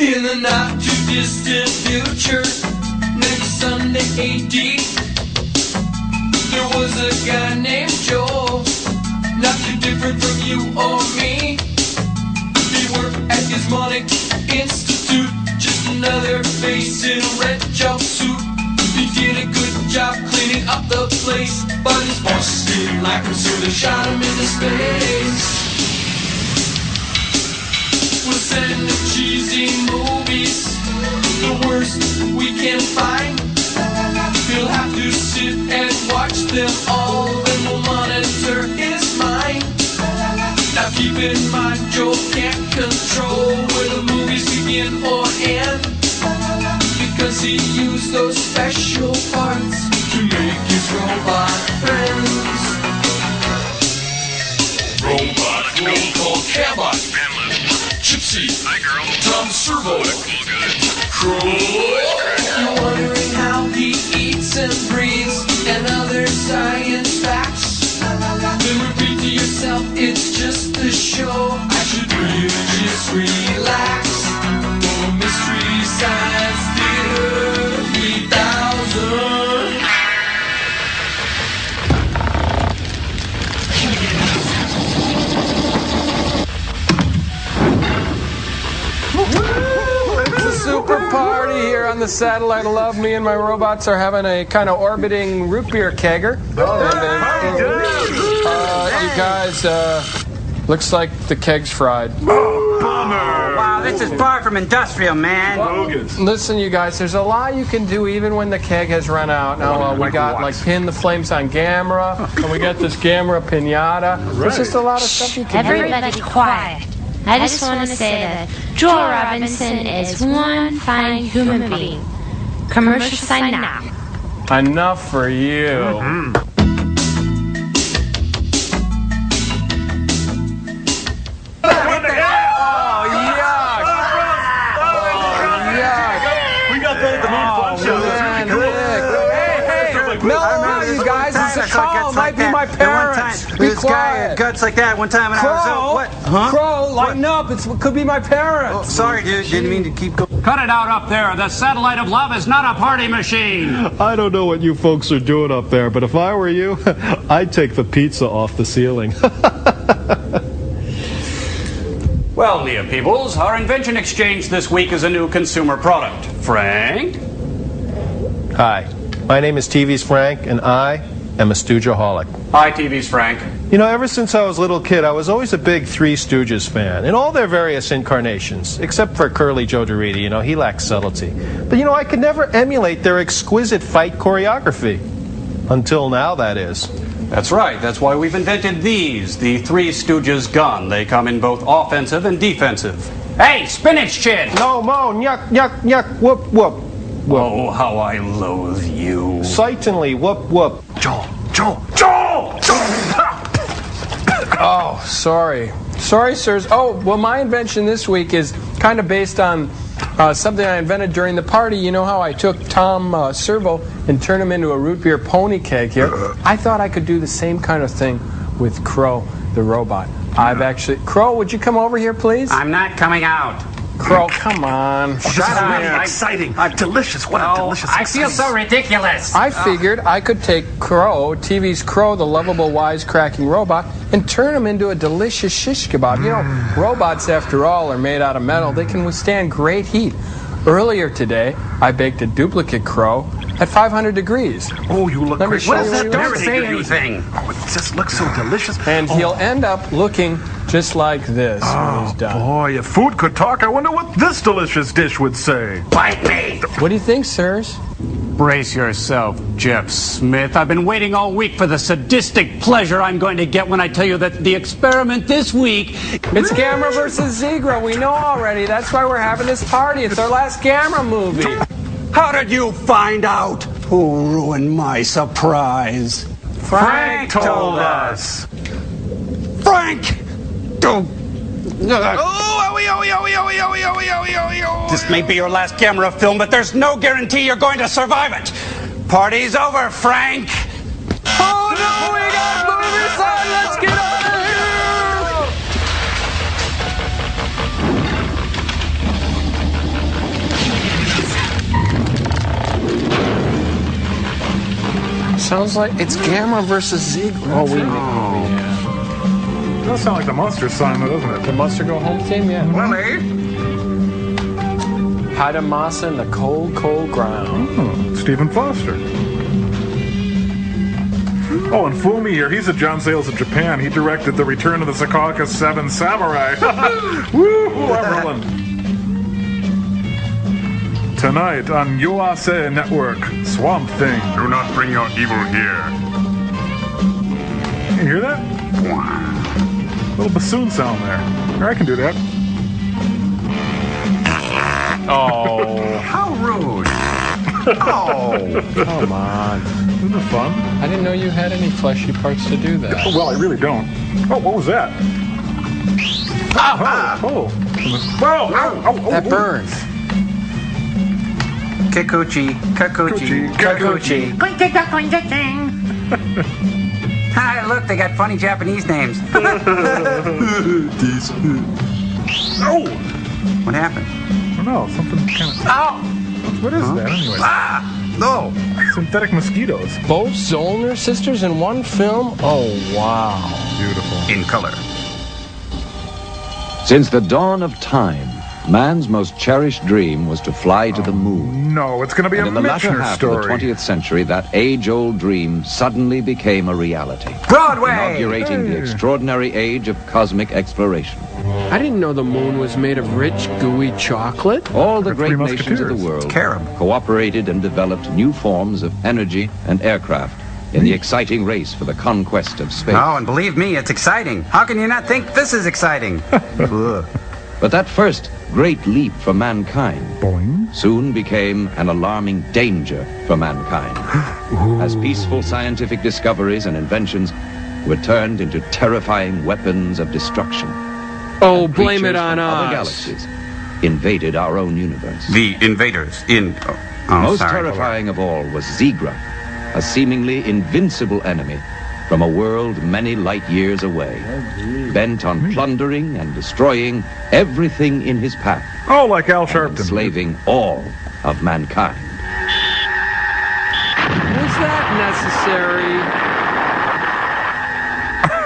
In the not too distant future, next Sunday AD, there was a guy named Joel, not too different from you or me. He worked at Gizmonic Institute, just another face in a red jumpsuit. He did a good job cleaning up the place, but his boss didn't like him, so they shot him into space. We'll send the cheesy movies, the worst we can find. He'll have to sit and watch them all, and we'll monitor his mind. Now keep in mind, Joe can't control where the movies begin or end. Because he used those special parts to make his robot friends. Robot call Cambot. Gypsy. Hi, girl. Tom Servo. Crow. You're wondering how he eats and breathes and other science facts. Then repeat to yourself, it's just a show. I should really just relax. For Mystery Science Theater 3000. It's super party here on the satellite of love. Me and my robots are having a kind of orbiting root beer kegger. And, uh, uh, you guys, uh, looks like the keg's fried. Wow, this is far from industrial, man. Listen, you guys, there's a lot you can do even when the keg has run out. Now, uh, we got like pin the flames on Gamera, and we got this Gamera pinata. There's just a lot of stuff you can do. Everybody be quiet. I just want to say that Joel Robinson is one fine human being. Commercial sign now. Enough for you. Oh, guy had guts like that one time when I was Crow, out. What? Huh? Crow, lighten up. It's, it could be my Oh, parents. sorry, dude. Didn't mean to keep going. Cut it out up there. The satellite of love is not a party machine. I don't know what you folks are doing up there, but if I were you, I'd take the pizza off the ceiling. Well, Leah Peoples, our invention exchange this week is a new consumer product. Frank? Hi, my name is TV's Frank, and I am a Stoogeholic. Hi, TV's Frank. You know, ever since I was a little kid, I was always a big Three Stooges fan, in all their various incarnations, except for Curly Joe DeRita. You know, he lacks subtlety. But you know, I could never emulate their exquisite fight choreography. Until now, that is. That's right. That's why we've invented these, the Three Stooges gun. They come in both offensive and defensive. Hey, spinach chin! No, Mo, yuck, yuck, yuck, whoop, whoop. Oh, how I loathe you. Certainly, whoop, whoop. Joel, Joel, Joel! Oh, sorry. Sorry, sirs. Oh, well, my invention this week is kind of based on uh, something I invented during the party. You know how I took Tom uh, Servo and turned him into a root beer pony keg here? I thought I could do the same kind of thing with Crow, the robot. I've actually. Crow, would you come over here, please? I'm not coming out. Crow, come on. This is really exciting. I, delicious. What a delicious I feel so ridiculous. I figured I could take Crow, TV's Crow, the lovable, wisecracking robot, and turn him into a delicious shish kebab. You know, mm. robots, after all, are made out of metal. They can withstand great heat. Earlier today, I baked a duplicate Crow at 500 degrees. Oh, you look Let great. What is that what doing it to say anything. Oh, it just looks so delicious. And oh, he'll end up looking just like this when oh, he's done. Boy, if food could talk, I wonder what this delicious dish would say. Bite me! What do you think, sirs? Brace yourself, Jeff Smith. I've been waiting all week for the sadistic pleasure I'm going to get when I tell you that the experiment this week. It's Gamera versus Zigra. We know already. That's why we're having this party. It's our last Gamera movie. How did you find out? Who ruined my surprise? Frank Told us. Frank! This may be your last Gamera film, but there's no guarantee you're going to survive it. Party's over, Frank. Oh, no, we got movie. Let's get out of here. Sounds like it's Gamma versus Ziegler. Oh, we know. Oh. Does sound like the monster song, though, doesn't it? The Monster Go Home theme, yeah. Willie? Eh? Hadamasa in the cold, cold ground. Oh, Stephen Foster. Oh, and Fumi here, he's at John Sayles in Japan. He directed The Return of the Secaucus Seven Samurai. Woo, I'm rolling. Tonight on Yuasa Network, Swamp Thing. Do not bring your evil here. You hear that? Little bassoon sound there. Here, I can do that. Oh, How rude. Oh. come on. Isn't it fun? I didn't know you had any fleshy parts to do that. Oh, well, I really don't. Oh, what was that? Oh, oh. Whoa! Ow, ow, oh, That oh. burns. Kikuchi, Kikuchi, Kikuchi, Kikuchi. Hi, look, they got funny Japanese names. Oh! What happened? I don't know, something kind of. Oh! What is that anyway? Ah! No! Synthetic mosquitoes. Both Zollner sisters in one film? Oh, wow. Beautiful. In color. Since the dawn of time, man's most cherished dream was to fly to the oh, moon. No, it's going to be And a in the latter Michener half of the 20th century, that age-old dream suddenly became a reality, Broadway! inaugurating the extraordinary age of cosmic exploration. I didn't know the moon was made of rich, gooey chocolate. All the The great nations of the world Carob. cooperated and developed new forms of energy and aircraft in the exciting race for the conquest of space. Oh, and believe me, it's exciting. How can you not think this is exciting? Ugh. But that first great leap for mankind Boing. soon became an alarming danger for mankind as peaceful scientific discoveries and inventions were turned into terrifying weapons of destruction. Oh, And blame it on from other us. galaxies invaded our own universe. the invaders in. Oh, oh Most sorry. terrifying of all was Zigra, a seemingly invincible enemy from a world many light years away, bent on plundering and destroying everything in his path, Oh, like Al and Sharpton. enslaving all of mankind. Was that necessary?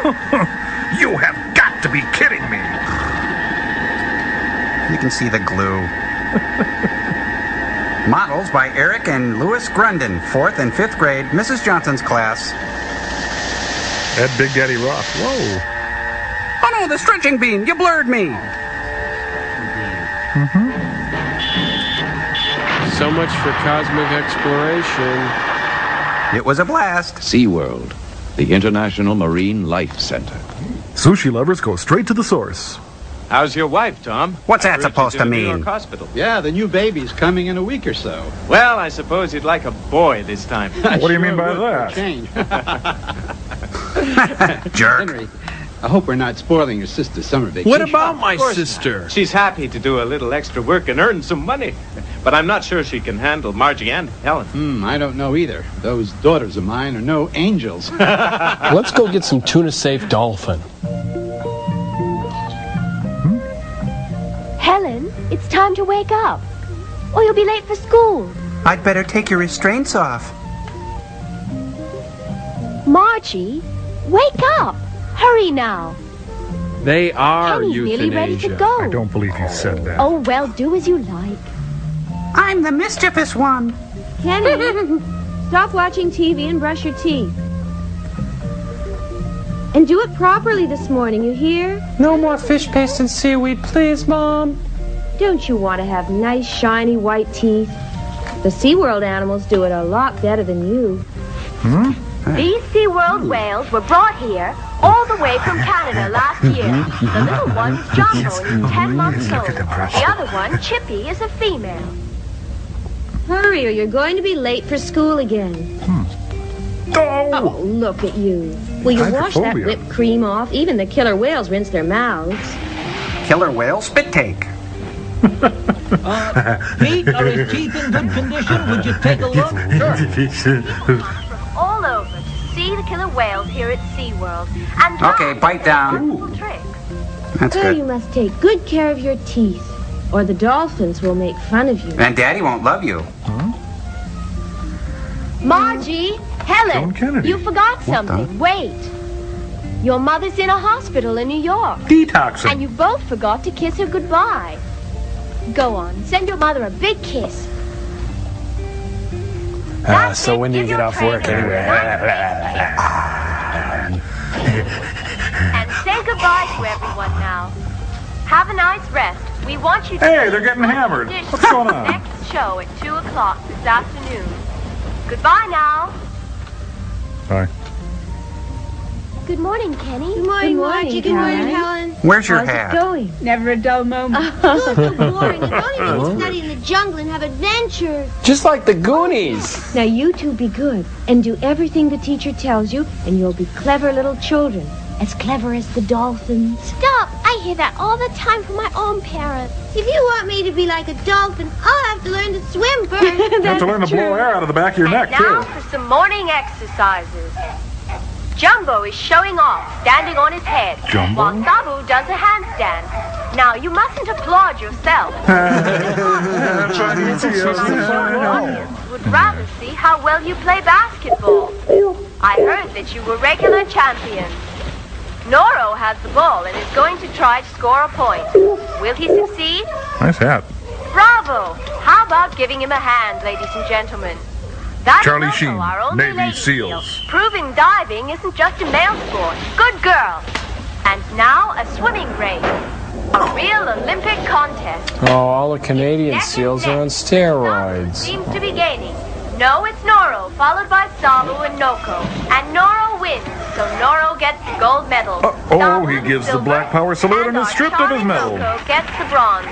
You have got to be kidding me. You can see the glue. Models by Eric and Louis Grundon, fourth and fifth grade, Mrs. Johnson's class. Ed Big Daddy Roth. Whoa. Oh no, the stretching beam! You blurred me! Mm-hmm. So much for cosmic exploration. It was a blast. SeaWorld, the International Marine Life Center. Sushi lovers go straight to the source. How's your wife, Tom? What's that I heard she's supposed in to a New York mean? hospital. Yeah, the new baby's coming in a week or so. Well, I suppose you'd like a boy this time. What do you mean by would for a that? Change. Jerk. Henry, I hope we're not spoiling your sister's summer vacation. What about my Of course sister? She's happy to do a little extra work and earn some money. But I'm not sure she can handle Margie and Helen. Hmm, I don't know either. Those daughters of mine are no angels. Let's go get some tuna safe dolphin. Helen, it's time to wake up, or you'll be late for school. I'd better take your restraints off. Margie, wake up! Hurry now. They are Penny's nearly ready to go. I don't believe you said that. Oh, well, do as you like. I'm the mischievous one. Kenny, stop watching TV and brush your teeth. And do it properly this morning, you hear? No more fish paste and seaweed, please, Mom. Don't you want to have nice, shiny white teeth? The SeaWorld animals do it a lot better than you. Hmm? These SeaWorld hmm. whales were brought here all the way from Canada last year. The little one's Jumbo and he's 10 months old. The other one, Chippy, is a female. Hurry, or you're going to be late for school again. Hmm. Oh, oh, look at you. Will you wash that whipped cream off? Even the killer whales rinse their mouths. Killer whale spit take. Uh, Pete, are his teeth in good condition? Would you take a look? All killer whales here at SeaWorld. And Okay, bite down. wonderful trick. That's well, good. you must take good care of your teeth, or the dolphins will make fun of you. And Daddy won't love you. Margie, Helen, you forgot What the- something. Wait. Your mother's in a hospital in New York. Detoxing. And you both forgot to kiss her goodbye. Go on, send your mother a big kiss. Ah, so when do you get off work anyway? And say goodbye to everyone now. Have a nice rest. We want you to. Hey, they're getting hammered. What's going on? Next show at 2 o'clock this afternoon. Goodbye now. Bye. Good morning, Kenny. Good morning, Margie. Good morning, Helen. Where's your How's hat? it going? Never a dull moment. Oh, so boring. You don't even to study in the jungle and have adventures. Just like the Goonies. Now you two be good and do everything the teacher tells you, and you'll be clever little children, as clever as the dolphins. Stop! I hear that all the time from my own parents. If you want me to be like a dolphin, I'll have to learn to swim first. You have to learn to blow air out of the back of your neck, Now too. for some morning exercises. Jumbo is showing off, standing on his head, Jumbo? while Sabu does a handstand. Now you mustn't applaud yourself. audience would rather see how well you play basketball. I heard that you were regular champions. Noro has the ball and is going to try to score a point. Will he succeed? Nice hat. Bravo! How about giving him a hand, ladies and gentlemen? That is Charlie Sheen, our only Navy lady SEALs. seal, proving diving isn't just a male sport. Good girl. And now a swimming race. A real Olympic contest. Oh, all the Canadian seals are on steroids. Seems to be gaining. No, it's Noro, followed by Sabu and Noko. And Noro wins, so Noro gets the gold medal. Oh, he gives the Black Power salute and is stripped of his medal. Noko gets the bronze.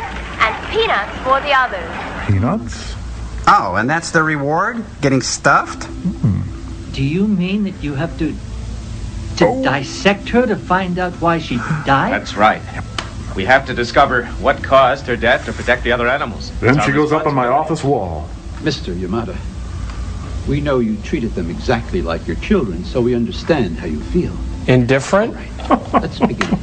And peanuts for the others. Peanuts? Oh, and that's the reward? Getting stuffed? Hmm. Do you mean that you have to to oh. dissect her to find out why she died? That's right. We have to discover what caused her death to protect the other animals. Then she goes up on my office wall. Mr. Yamada, we know you treated them exactly like your children, so we understand how you feel. Indifferent? All right. Let's begin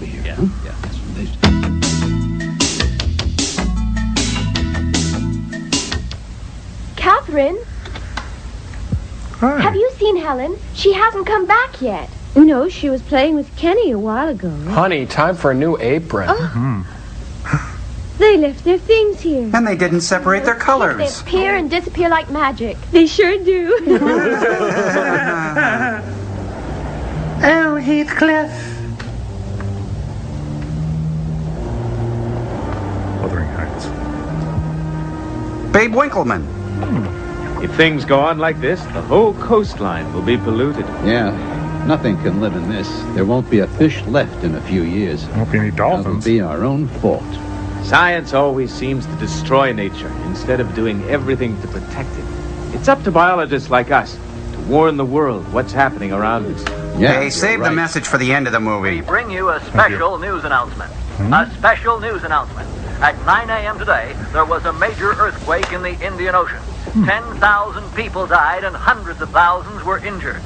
Catherine? Have you seen Helen? She hasn't come back yet. No, she was playing with Kenny a while ago. Honey, time for a new apron. Oh. Hmm. They left their things here. And they didn't separate their colors. They colors. appear and disappear like magic. They sure do. Oh, Heathcliff. Wuthering Heights. Babe Winkelman. Hmm. If things go on like this, the whole coastline will be polluted. Yeah, nothing can live in this. There won't be a fish left in a few years. Won't be any dolphins. It'll be our own fault. Science always seems to destroy nature instead of doing everything to protect it. It's up to biologists like us to warn the world what's happening around us. Yeah, hey, save the message for the end of the movie. We bring you a special news announcement. Hmm? A special news announcement. At 9 a.m. today, there was a major earthquake in the Indian Ocean. Hmm. 10,000 people died and hundreds of thousands were injured.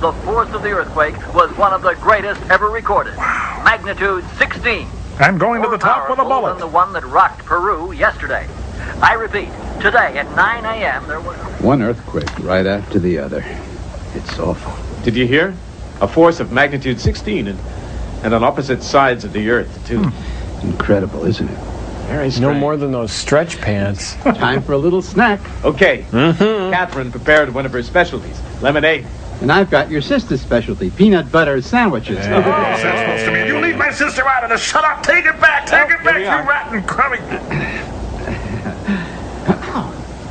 The force of the earthquake was one of the greatest ever recorded. Magnitude 16. And going to the top with a powerful bullet. than the one that rocked Peru yesterday. I repeat, today at 9 a.m. there was One earthquake right after the other. It's awful. Did you hear? A force of magnitude 16 and, and on opposite sides of the Earth, too. Hmm. Incredible, isn't it? Very No more than those stretch pants. Time for a little snack. Okay. Mm-hmm. Catherine prepared one of her specialties, lemonade. And I've got your sister's specialty, peanut butter sandwiches. Oh, what's that supposed to mean? You leave my sister out of this. Shut up. Take it back. Take it back, you are. rotten crummy.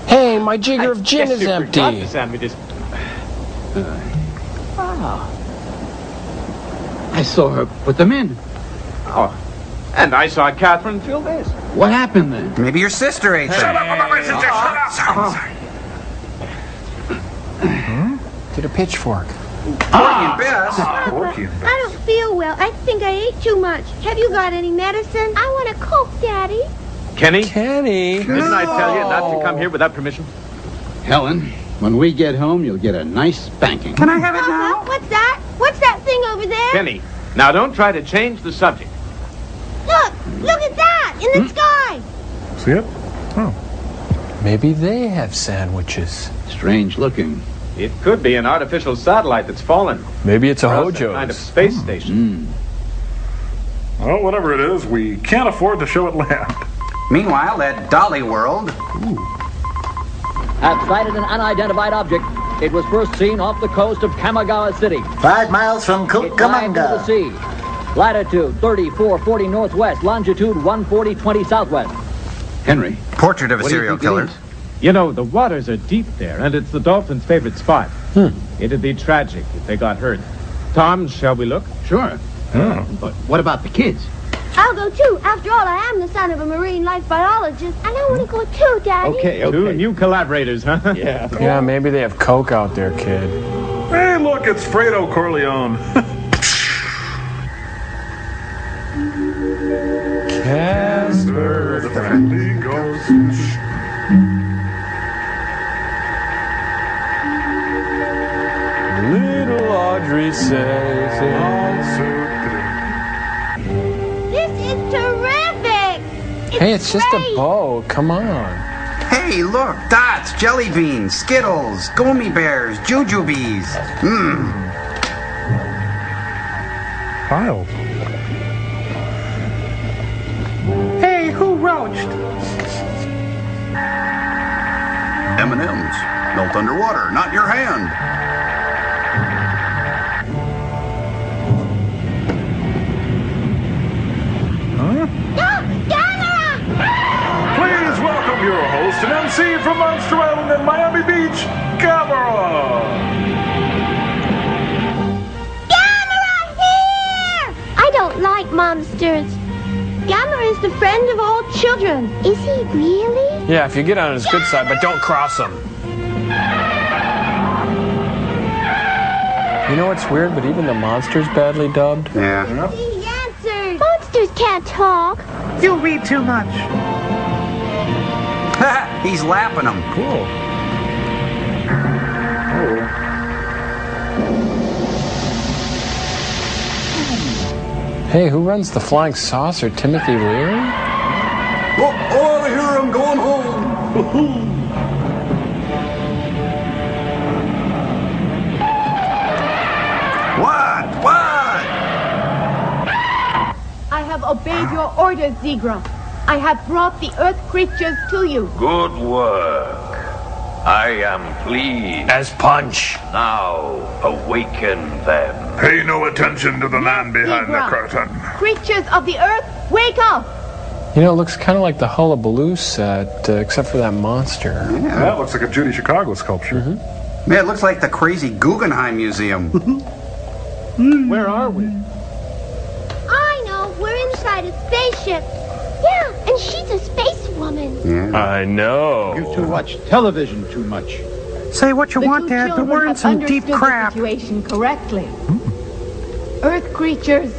Hey, my jigger of gin Guess is you forgot empty. the sandwiches. Ah. I saw her put them in. Oh, and I saw Catherine fill this. What happened then? Maybe your sister ate Shut them. up about my sister. Uh-huh. Shut up. Sorry, uh-huh. sorry. Hmm? Get a pitchfork. Ah! Porky and Bess. Porky and I don't feel well. I think I ate too much. Have you got any medicine? I want a Coke, Daddy. Kenny, Kenny. didn't I tell you not to come here without permission? Helen, when we get home, you'll get a nice spanking. Can I have it Papa, now? what's that? What's that thing over there? Kenny, now don't try to change the subject. Look, look at that in the hmm? sky. See it? Oh. Maybe they have sandwiches. Strange looking. It could be an artificial satellite that's fallen. Maybe it's a Or else Hojo's. kind of space hmm. station. Hmm. Well, whatever it is, we can't afford to show it land. Meanwhile, at Dolly World, Have sighted an unidentified object. It was first seen off the coast of Kamogawa City. Five miles from It the sea. Latitude 3440 northwest, longitude 14020 southwest. Henry. Portrait of a What do you serial killer. You know, the waters are deep there, and it's the dolphins' favorite spot. Hmm. It'd be tragic if they got hurt. Tom, shall we look? Sure. But what about the kids? I'll go too. After all, I am the son of a marine life biologist, and I want to go too, Daddy. Okay, Two new collaborators, huh? Yeah. Yeah, maybe they have Coke out there, kid. Hey, look, it's Fredo Corleone. Casper. the friendly ghost. Little Audrey says This is terrific. Hey, it's just a bow. Come on. Hey, look, dots, jelly beans, Skittles, gummy bears, jujubes. Mmm. Kyle. M&M's. Melt underwater, not your hand. Please welcome your host and MC from Monster Island and Miami Beach, Gamera. I don't like monsters. Gamera is the friend of all children. Is he really? Yeah, if you get on his good side, but don't cross him. You know what's weird? But even the monster's badly dubbed. Yeah. He answered. Monsters can't talk. You read too much. He's lapping them. Cool. Hey, who runs the flying saucer? Timothy Leary? Oh, out of here, I'm going home. what? What? I have obeyed your orders, Zigra. I have brought the earth creatures to you. Good work. I am pleased. As Punch. Now, awaken them. Pay no attention to the man behind the curtain. Creatures of the earth, wake up! You know, it looks kind of like the Hullabaloo set, uh, except for that monster. Yeah, That hmm. looks like a Judy Chicago sculpture. Mm-hmm. Man, it looks like the crazy Guggenheim Museum. Hmm. Where are we? I know. We're inside a spaceship. Woman. I know. You two watch television too much. Say what you the want, Dad, but children we're in some deep understood crap. The situation correctly. Hmm. Earth creatures,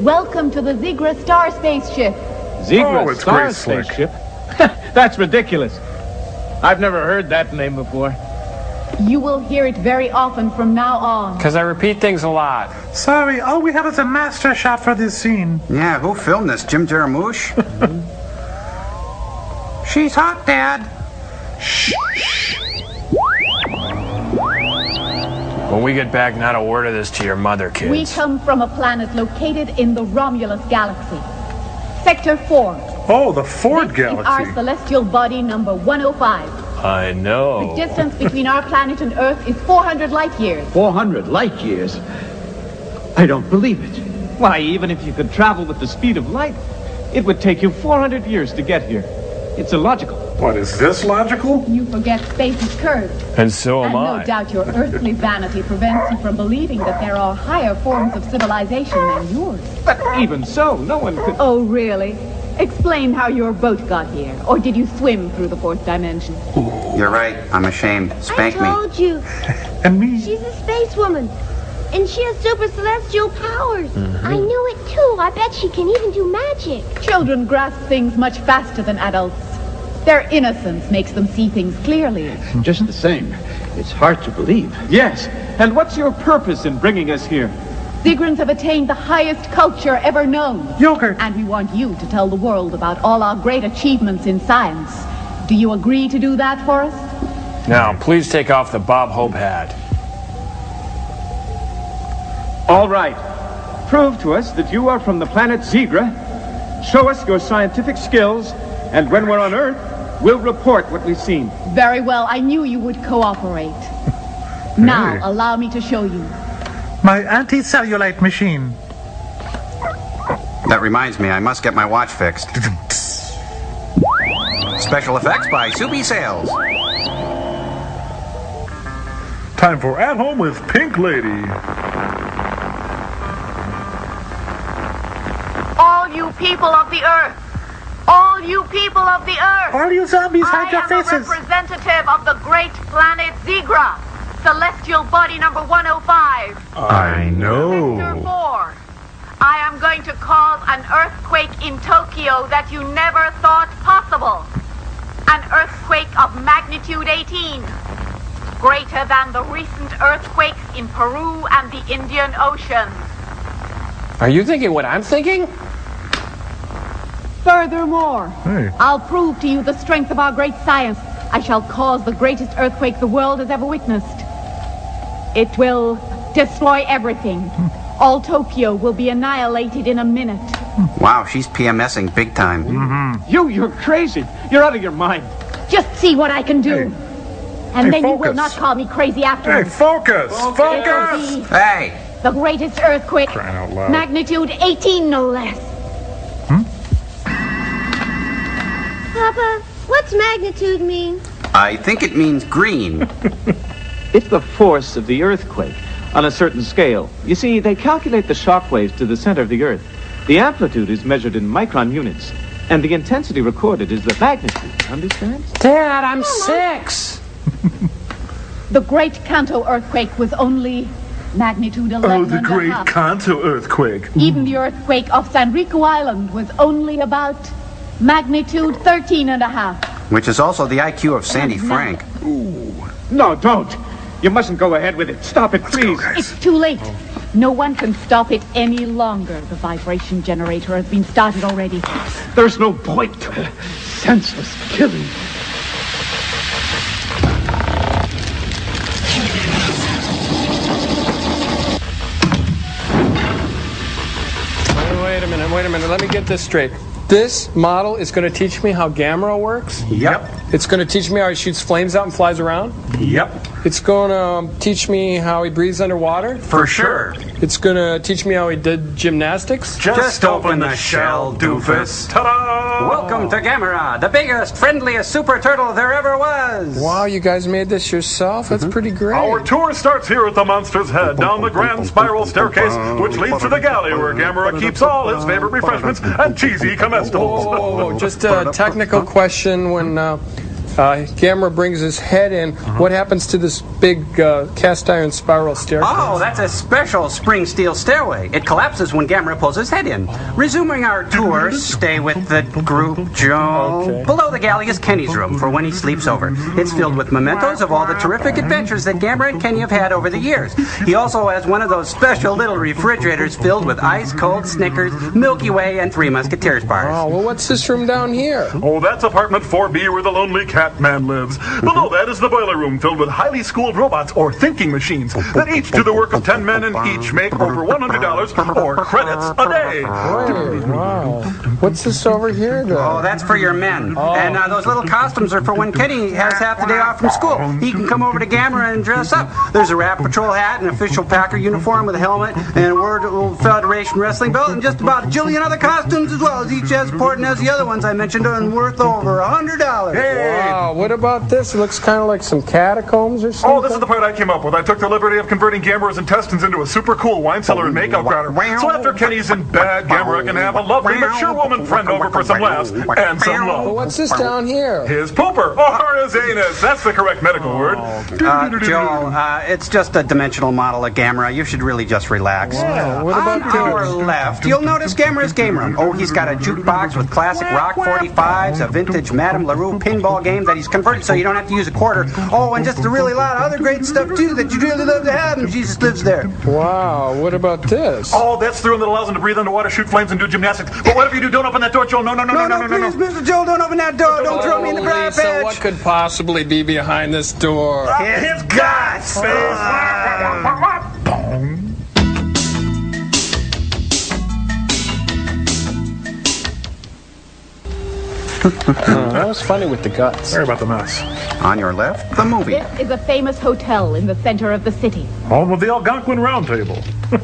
welcome to the Zigra star spaceship. Zigra Oh, Star. Spaceship? That's ridiculous. I've never heard that name before. You will hear it very often from now on. Because I repeat things a lot. Sorry, all we have is a master shot for this scene. yeah, who filmed this? Jim Jarmusch? She's hot, Dad. When we get back, not a word of this to your mother, kids. We come from a planet located in the Romulus galaxy. Sector 4. Oh, the Ford This is our celestial body number 105. I know. The distance between our planet and Earth is 400 light years. 400 light years. I don't believe it. Why, even if you could travel with the speed of light, it would take you 400 years to get here. It's illogical. What, is this logical? You forget space is curved. And so am and I. no doubt your earthly vanity prevents you from believing that there are higher forms of civilization than yours. But even so, no one could. Oh, really? Explain how your boat got here. Or did you swim through the fourth dimension? You're right. I'm ashamed. Spank me. I me. told you. And me. She's a space woman. And she has super celestial powers. Mm-hmm. I knew it too. I bet she can even do magic. Children grasp things much faster than adults. Their innocence makes them see things clearly. Just the same, it's hard to believe. Yes. And what's your purpose in bringing us here? Zigrans have attained the highest culture ever known. Yogurt. And we want you to tell the world about all our great achievements in science. Do you agree to do that for us? Now, please take off the Bob Hope hat. All right. Prove to us that you are from the planet Zigra. Show us your scientific skills, and when we're on Earth, we'll report what we've seen. Very well, I knew you would cooperate. Now, allow me to show you. My anti-cellulite machine. That reminds me, I must get my watch fixed. Special effects by Soupy Sales. Time for At Home with Pink Lady. People of the earth! All you people of the earth! All you zombies, I hide your am faces. a representative of the great planet Zigra, celestial body number 105. I Sector know. 4. I am going to cause an earthquake in Tokyo that you never thought possible. An earthquake of magnitude 18. Greater than the recent earthquakes in Peru and the Indian Ocean. Are you thinking what I'm thinking? Furthermore, Hey. I'll prove to you the strength of our great science. I shall cause the greatest earthquake the world has ever witnessed. It will destroy everything. All Tokyo will be annihilated in a minute. Wow, she's PMSing big time. Mm-hmm. You, you're crazy. You're out of your mind. Just see what I can do. And Hey, then you will not call me crazy after all. Hey, afterwards. focus! It Focus! Hey! the greatest earthquake. Crying out loud. Magnitude 18, no less. Magnitude mean? I think it means green. It's the force of the earthquake on a certain scale. You see, they calculate the shock waves to the center of the Earth. The amplitude is measured in micron units, and the intensity recorded is the magnitude. Understand? Dad, I'm six. The Great Kanto earthquake was only magnitude 11 Oh, the and a great half. Kanto earthquake. Even the earthquake of Sanriku Island was only about magnitude 13 and a half. Which is also the IQ of Sandy Frank. No, don't. You mustn't go ahead with it. Stop it, please. It's too late. No one can stop it any longer. The vibration generator has been started already. There's no point to it. Senseless killing. Wait a minute, wait a minute. Let me get this straight. This model is going to teach me how Gamera works. Yep. It's going to teach me how he shoots flames out and flies around. Yep. It's going to um, teach me how he breathes underwater. For sure. It's going to teach me how he did gymnastics. Just open the shell, doofus. Ta-da! Welcome to Gamera, the biggest, friendliest super turtle there ever was. Wow, you guys made this yourself? That's pretty great. Our tour starts here at the Monster's Head, down the grand spiral staircase, which leads to the galley where Gamera keeps all his favorite refreshments and cheesy comestibles. Oh, just a technical question. When uh, uh, Gamera brings his head in, what happens to this big uh, cast iron spiral staircase? Oh, that's a special spring steel stairway. It collapses when Gamera pulls his head in. Resuming our tour, stay with the group, Joe. Below the galley is Kenny's room for when he sleeps over. It's filled with mementos of all the terrific adventures that Gamera and Kenny have had over the years. He also has one of those special little refrigerators filled with ice cold Snickers, Milky Way, and Three Musketeers bars. Oh, well, what's this room down here? Oh, that's apartment 4B where the lonely cat man lives. Below that is the boiler room filled with highly schooled robots or thinking machines that each do the work of 10 men and each make over $100 or credits a day. Wait, wow. What's this over here, though? Oh, that's for your men. And uh, those little costumes are for when Kenny has half the day off from school. He can come over to Gamera and dress up. There's a Rat Patrol hat, an official Packer uniform with a helmet, and a World Federation wrestling belt, and just about a jillion other costumes as well, as each as important as the other ones I mentioned and worth over a hundred dollars. Wow, what about this? It looks kind of like some catacombs or something. Oh, this is the part I came up with. I took the liberty of converting Gamera's intestines into a super cool wine cellar and makeup grounder. So after Kenny's in bed, Gamera can have a lovely, mature woman friend over for some laughs and some Well, love. what's this down here? His pooper, or his anus. That's the correct medical word. Uh, Joel, uh, it's just a dimensional model of Gamera. You should really just relax. Wow, what On about our left, you'll notice Gamera's game room. Oh, he's got a jukebox with classic rock 45s, a vintage Madame LaRue pinball game claims that he's converted so you don't have to use a quarter. Oh, and just a really lot of other great stuff too that you'd really love to have, and Jesus lives there. Wow, what about this? Oh, that's the room that allows him to breathe underwater, shoot flames, and do gymnastics. But whatever you do, don't open that door, Joel. No, no, no, no, no, no, no, please, no. Mr. Joel, don't open that door. Don't throw me in the Oh, briar Lisa, patch. what could possibly be behind this door? His guts. Ah. Oh, that was funny with the guts. Sorry about the mess. On your left, the movie. This is a famous hotel in the center of the city. Home of the Algonquin Round Table.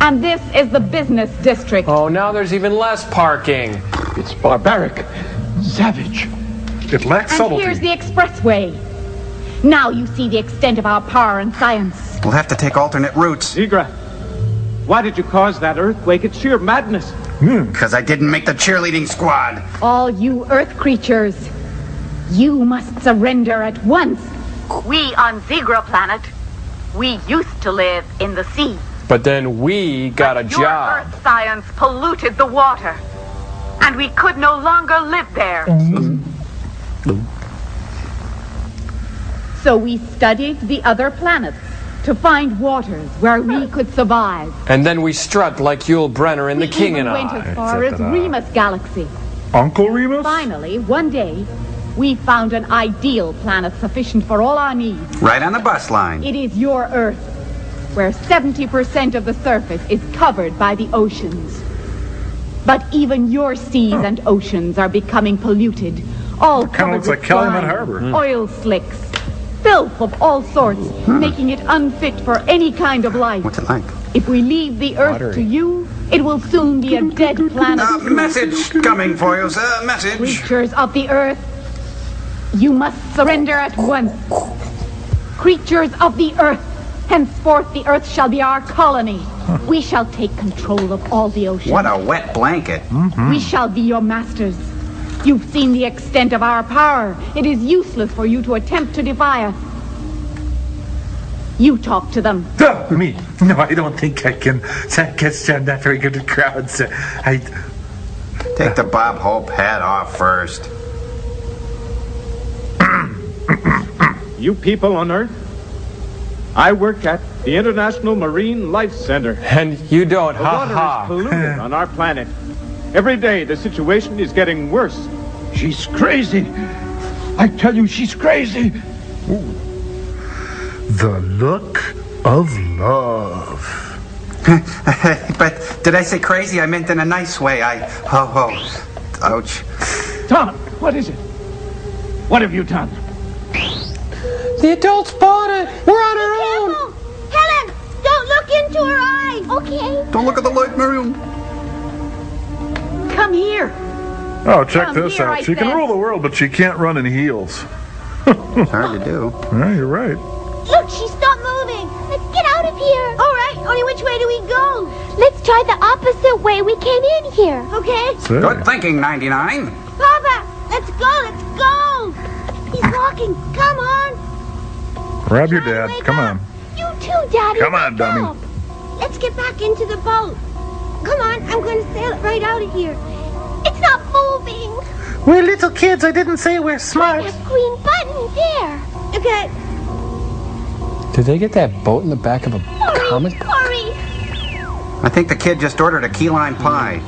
And this is the business district. Oh, now there's even less parking. It's barbaric, savage. It lacks And here's the expressway. Now you see the extent of our power and science. We'll have to take alternate routes. Zigra, why did you cause that earthquake? It's sheer madness. Because I didn't make the cheerleading squad. All you earth creatures, you must surrender at once. We on Zigra planet, we used to live in the sea. But then we got a Your job. earth science polluted the water, and we could no longer live there. So we studied the other planets to find waters where we could survive. And then we strut like Yul Brynner in The King Even and went I. as far as Remus Galaxy. Uncle Remus? Finally, one day, we found an ideal planet sufficient for all our needs. Right on the bus line. It is your Earth, where 70% of the surface is covered by the oceans. But even your seas and oceans are becoming polluted, all Kinda covered looks with like Calumet slime, Harbor. Oil slicks, filth of all sorts, making it unfit for any kind of life. What's it like? If we leave the Earth Watery. to you, it will soon be a dead planet. Uh, message coming for you, sir. Message. Creatures of the earth, you must surrender at once. Creatures of the earth, henceforth the earth shall be our colony. We shall take control of all the oceans. What a wet blanket. We shall be your masters. You've seen the extent of our power. It is useless for you to attempt to defy us. You talk to them. Oh, me? No, I don't think I can. I guess I'm not very good at crowds. I. Take the Bob Hope hat off first. You people on Earth, I work at the International Marine Life Center. And you don't, The ha water ha. is polluted on our planet. Every day, the situation is getting worse. She's crazy. I tell you, she's crazy. The look of love. but did I say crazy? I meant in a nice way. I. Oh, oh. Ouch. Tom, what is it? What have you done? The adults bought it. We're on our own. Helen, don't look into her eyes. Okay. Don't look at the light, Miriam. Come here. Oh, check Come this here, out. I She can rule the world, but she can't run in heels. It's hard to do. Yeah, you're right. Look, she stopped moving. Let's get out of here. All right, only which way do we go? Let's try the opposite way we came in here. Okay? Good thinking, 99. Papa, let's go, let's go. He's walking. Come on. Grab your dad. Come on. You too, Daddy. Come on, Wake dummy. up. Let's get back into the boat. Come on, I'm going to sail it right out of here. It's not moving. We're little kids. I didn't say we're smart. That green button there. Okay, Did they get that boat in the back of a comic? hurry. I think the kid just ordered a key lime pie.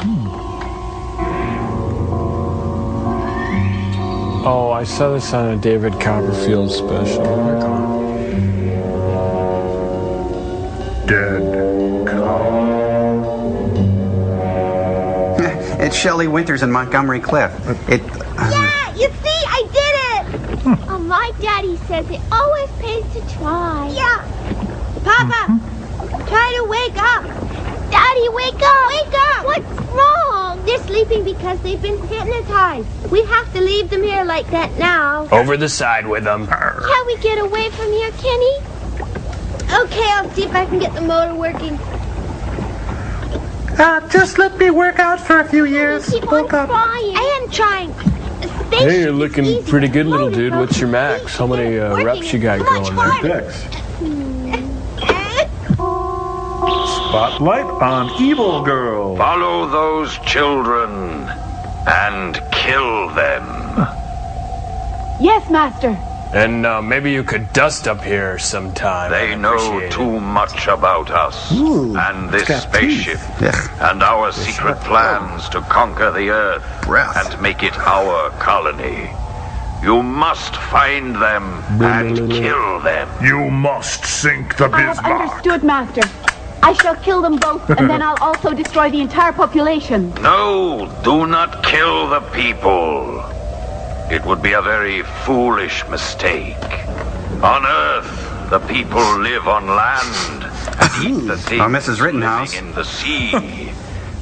Oh, I saw this on a David Copperfield special. Dead it's Shelley Winters in Montgomery Clift. It. Uh, yeah, you see, I did it. Hmm. oh, my daddy says it always pays to try. Yeah. Papa, hmm. try to wake up. Daddy, wake up. Wake up. What's wrong? They're sleeping because they've been hypnotized. We have to leave them here like that now. Over the side with them. Can we get away from here, Kenny? Okay, I'll see if I can get the motor working. Uh, just let me work out for a few years. Keep on trying. I am trying. Hey, you're looking pretty good, little dude. What's your max? How many uh, reps you got going there? Dicks. Spotlight on Evil Girl. Follow those children and kill them. Yes, Master. And uh, maybe you could dust up here sometime. They know appreciate it. too much about us and this spaceship and our secret plans to conquer the Earth and make it our colony. You must find them and kill them. You must sink the Bismarck. I have understood, Master. I shall kill them both, and then I'll also destroy the entire population. No, do not kill the people. It would be a very foolish mistake. On Earth, the people live on land and eat the things Oh, Mrs. Rittenhouse. living in the sea.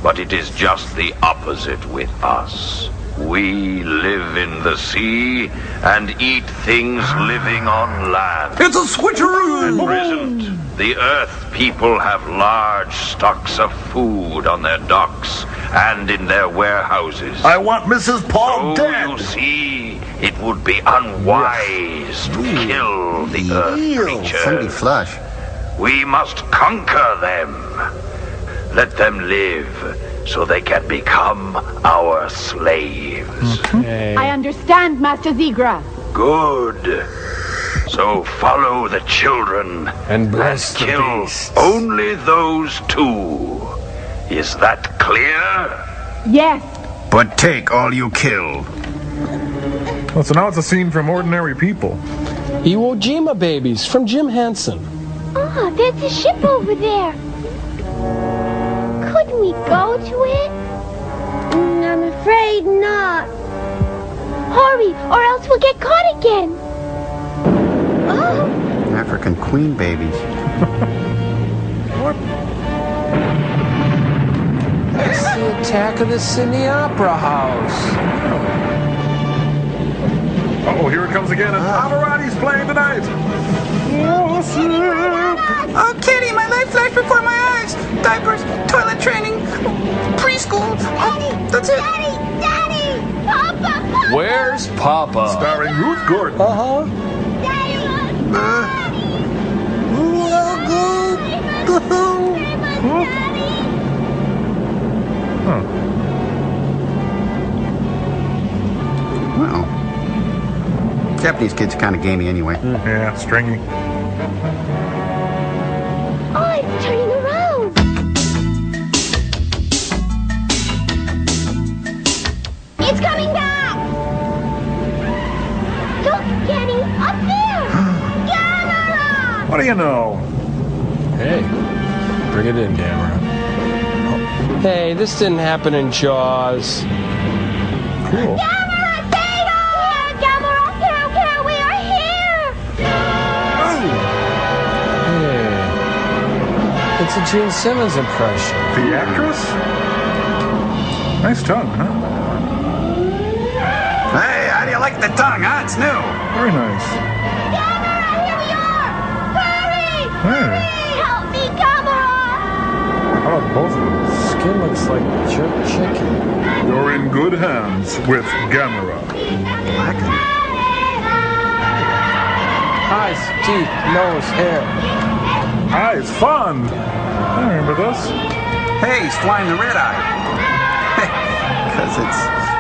But it is just the opposite with us. We live in the sea and eat things ah. living on land. It's a switcheroo! At present, the Earth people have large stocks of food on their docks and in their warehouses. I want Mrs. Paul so dead. you see, it would be unwise to kill the Earth creatures. Somebody flush. We must conquer them. Let them live so they can become our slaves. I understand, Master Zigra. Good. So follow the children and bless the kill beasts. only those two. Is that clear? Yes. But take all you kill. Well, so now it's a scene from Ordinary People. Iwo Jima babies from Jim Henson. Oh, there's a ship over there. Couldn't we go to it? Mm, I'm afraid not. Hurry, or else we'll get caught again. Oh, African queen babies. It's the attack of the Sydney Opera House. Oh, here it comes again, and Pavarotti's playing tonight. Oh, Kitty, my life flashed before my eyes. Diapers, toilet training, preschool. Oh, that's it. Daddy, Daddy, Papa, Papa. Where's Papa? Starring Ruth Gordon. Uh huh. Well, Japanese kids are kind of gamey anyway. Mm-hmm. Yeah, stringy. Oh, it's turning around. It's coming back. Look, Kenny, up there. Gamera! What do you know? Hey, bring it in, Gamera. Hey, this didn't happen in Jaws. Cool. Gamera, save us! Here, Gamera, here, here, we are here. Hey, it's a Gene Simmons impression. The actress? Nice tongue, huh? Hey, how do you like the tongue, huh? It's new. Very nice. Gamera, here we are. Hurry! Hey, Help me, Gamera! how about both of them? Skin looks like jerk chicken. You're in good hands with Gamera. Eyes, teeth, nose, hair. Eyes, fun. I remember this. Hey, he's flying the red eye. Because it's.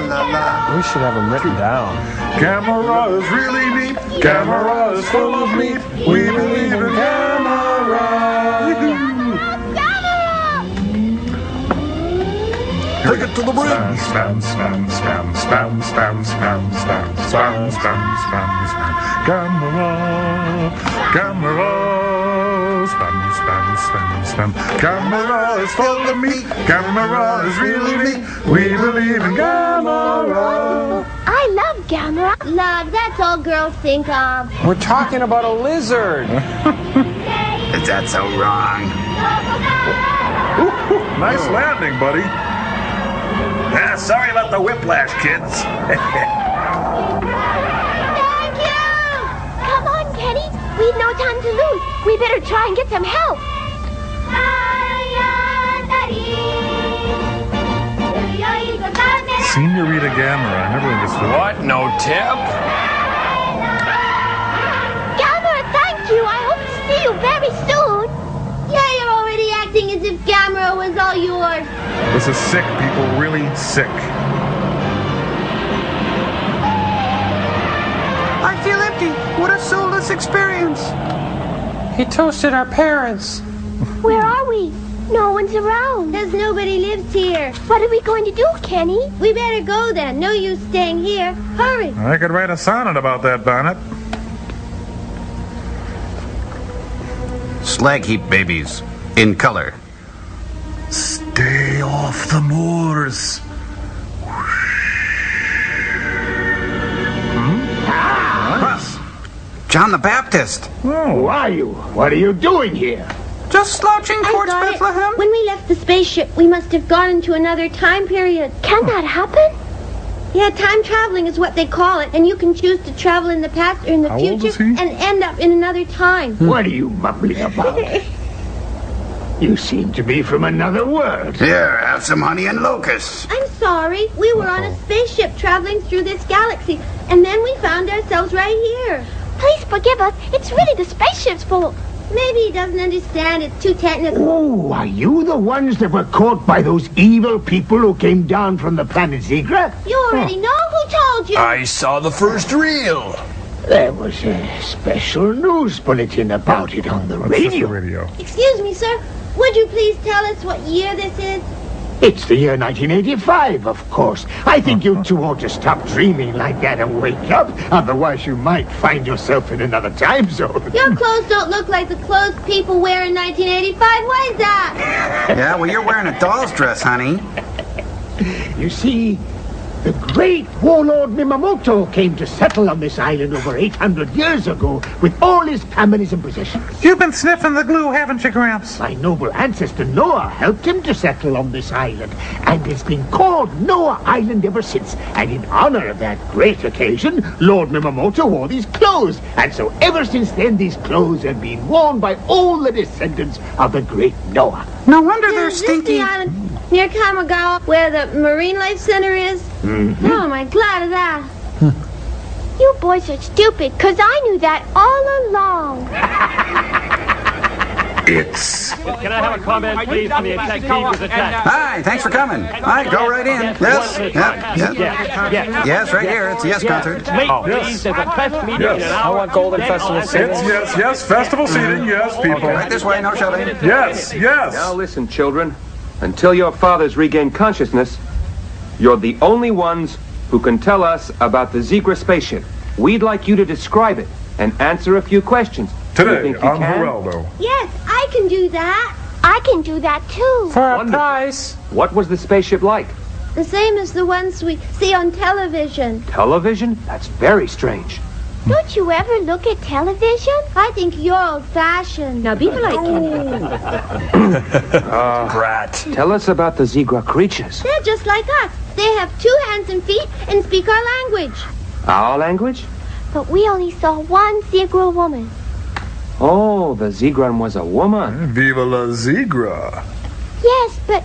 La la. We should have them written down. Gamera is really neat. Gamera is full of meat. We believe in Gamera. Take it to the bridge. Spam, spam, spam, spam, spam, spam, spam, spam, spam, spam, spam. Gamera, Gamera, spam, spam, spam, spam. Gamera is full of meat. Gamera is really neat. We believe in Gamera. I love Gamera. Love, that's all girls think of. We're talking about a lizard. Is that so wrong? Nice landing, buddy. Ah, sorry about the whiplash, kids. Thank you! Come on, Kenny. We've no time to lose. We better try and get some help. Senorita Gamera. I never understood. What? No tip? Gamera, thank you I hope to see you very soon. Yeah, you're already acting as if Gamera was all yours. This is sick, people. Really sick. I feel empty. What a soulless experience. He toasted our parents. Where are we? No one's around. Because nobody lives here. What are we going to do, Kenny? We better go then. No use staying here. Hurry. I could write a sonnet about that, Bonnet. Slag heap babies. In color. Stay off the moors. John the Baptist. Who are you? What are you doing here? Just slouching I towards got it. Bethlehem? When we left the spaceship, we must have gone into another time period. Can that happen? Yeah, time traveling is what they call it, and you can choose to travel in the past or in the How future and end up in another time. Hmm. What are you mumbling about? you seem to be from another world. Here, have some honey and locusts. I'm sorry. We were on a spaceship traveling through this galaxy, and then we found ourselves right here. Please forgive us. It's really the spaceship's fault. Maybe he doesn't understand. It's too technical. Oh, are you the ones that were caught by those evil people who came down from the planet Zigra? You already oh. know who told you. I saw the first reel. There was a special news bulletin about it on the radio. radio. Excuse me, sir. Would you please tell us what year this is? It's the year 1985, of course. I think you two ought to stop dreaming like that and wake up. Otherwise, you might find yourself in another time zone. Your clothes don't look like the clothes people wear in 1985. Why is that? Yeah, well, you're wearing a doll's dress, honey. You see, the great warlord Minamoto came to settle on this island over 800 years ago with all his families and possessions. You've been sniffing the glue, haven't you, Gramps? My noble ancestor Noah helped him to settle on this island, and it's been called Noah Island ever since. And in honor of that great occasion, Lord Minamoto wore these clothes, and so ever since then, these clothes have been worn by all the descendants of the great Noah. No wonder they're Is this the island near Kamogawa where the Marine Life Center is? Mm-hmm. Oh, my glad of that. You boys are stupid, because I knew that all along. It's. Can I have a comment, please, from the attack team who's attacked? Hi, thanks for coming. All right, go right in. Yes, yep, yep. Yes, Yes, right here. It's a yes concert. Wait, Oh, please. There's a press meeting Yes. in an I hour. want Golden Then Festival I'll answer seating. It's all yes, yes. Festival seating. Yes, people. Right this way, no shoving. Yes, yes. Now listen, children. Until your fathers regain consciousness, you're the only ones who can tell us about the Zigra spaceship. We'd like you to describe it and answer a few questions. Do you Today think you on can? Geraldo. Yes, I can do that. I can do that too. For a price. What was the spaceship like? The same as the ones we see on television. Television? That's very strange. Don't you ever look at television? I think you're old-fashioned. Now be polite, Uh, Brat. Tell us about the zebra creatures. They're just like us. They have two hands and feet and speak our language. Our language? But we only saw one zebra woman. Oh, the zebra was a woman. Viva la zebra. Yes, but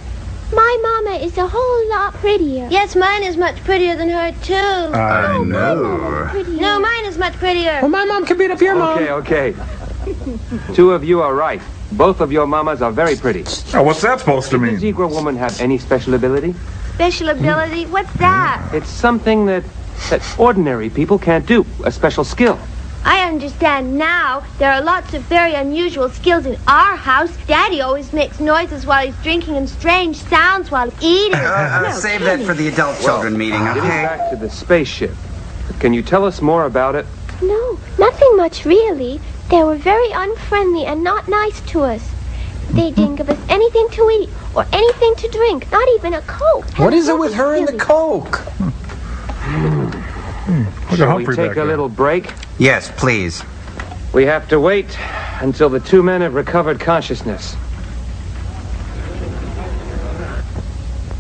my mama is a whole lot prettier. Yes, mine is much prettier than her, too. I oh, know. No, mine is much prettier. Well, my mom can beat up your mom. Okay, okay. Two of you are right. Both of your mamas are very pretty. Oh, what's that supposed to mean? Does mean? the Zigra woman have any special ability? Special ability? What's that? It's something that that ordinary people can't do. A special skill. I understand now. There are lots of very unusual skills in our house. Daddy always makes noises while he's drinking and strange sounds while eating. Uh, No, save that for the adult children meeting, okay? Getting okay? back to the spaceship. Can you tell us more about it? No, nothing much really. They were very unfriendly and not nice to us. They didn't give us anything to eat or anything to drink, not even a Coke. What is it with her and the Coke? Hmm, Look at Shall we take a there. little break? Yes, please. We have to wait until the two men have recovered consciousness.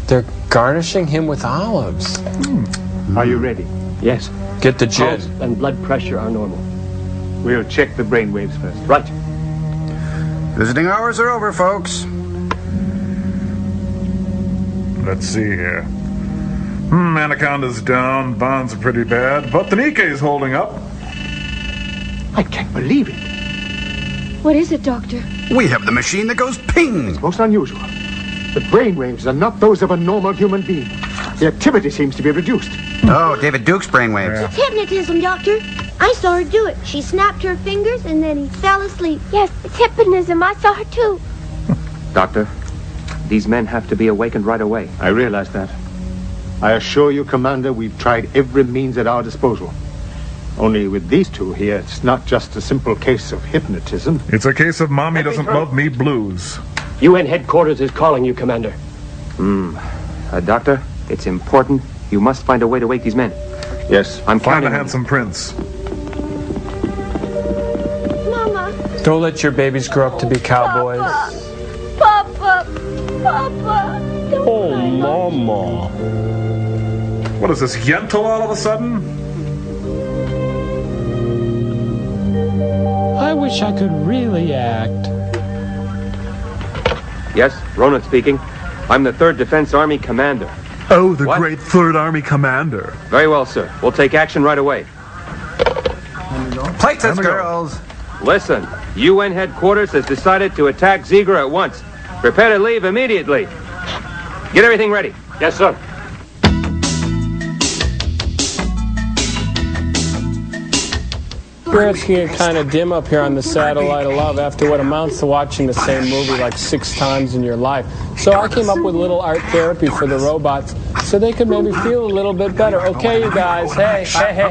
They're garnishing him with olives. Hmm. Are you ready? Yes. Get the Pulse and blood pressure are normal. We'll check the brain waves first. Right. Visiting hours are over, folks. Let's see here. Hmm, Anaconda's down, bonds are pretty bad, but the Nikkei's holding up. I can't believe it. What is it, Doctor? We have the machine that goes ping. It's most unusual. The brain waves are not those of a normal human being. The activity seems to be reduced. Oh, David Duke's brain brainwaves. It's hypnotism, Doctor. I saw her do it. She snapped her fingers and then he fell asleep. Yes, it's hypnotism. I saw her too. Doctor, these men have to be awakened right away. I realize that. I assure you, Commander, we've tried every means at our disposal. Only with these two here, it's not just a simple case of hypnotism. It's a case of mommy doesn't love me blues. UN headquarters is calling you, Commander. Hmm. Uh, doctor, it's important. You must find a way to wake these men. Yes. I'm Find counting a on you. handsome prince. Mama. Don't let your babies grow up to be cowboys. Papa. Papa. Don't Oh, mama. What is this, Yentl all of a sudden? I wish I could really act. Yes, Ronan speaking. I'm the 3rd Defense Army Commander. Oh, the What? great Third Army Commander. Very well, sir. We'll take action right away. Plates Time us, to go. girls. Listen, UN headquarters has decided to attack Zigra at once. Prepare to leave immediately. Get everything ready. Yes, sir. Spirits get kind of dim up here on the satellite of love after what amounts to watching the same movie like six times in your life. So I came up with a little art therapy for the robots so they could maybe feel a little bit better. Okay, you guys. Hey, hey, hey,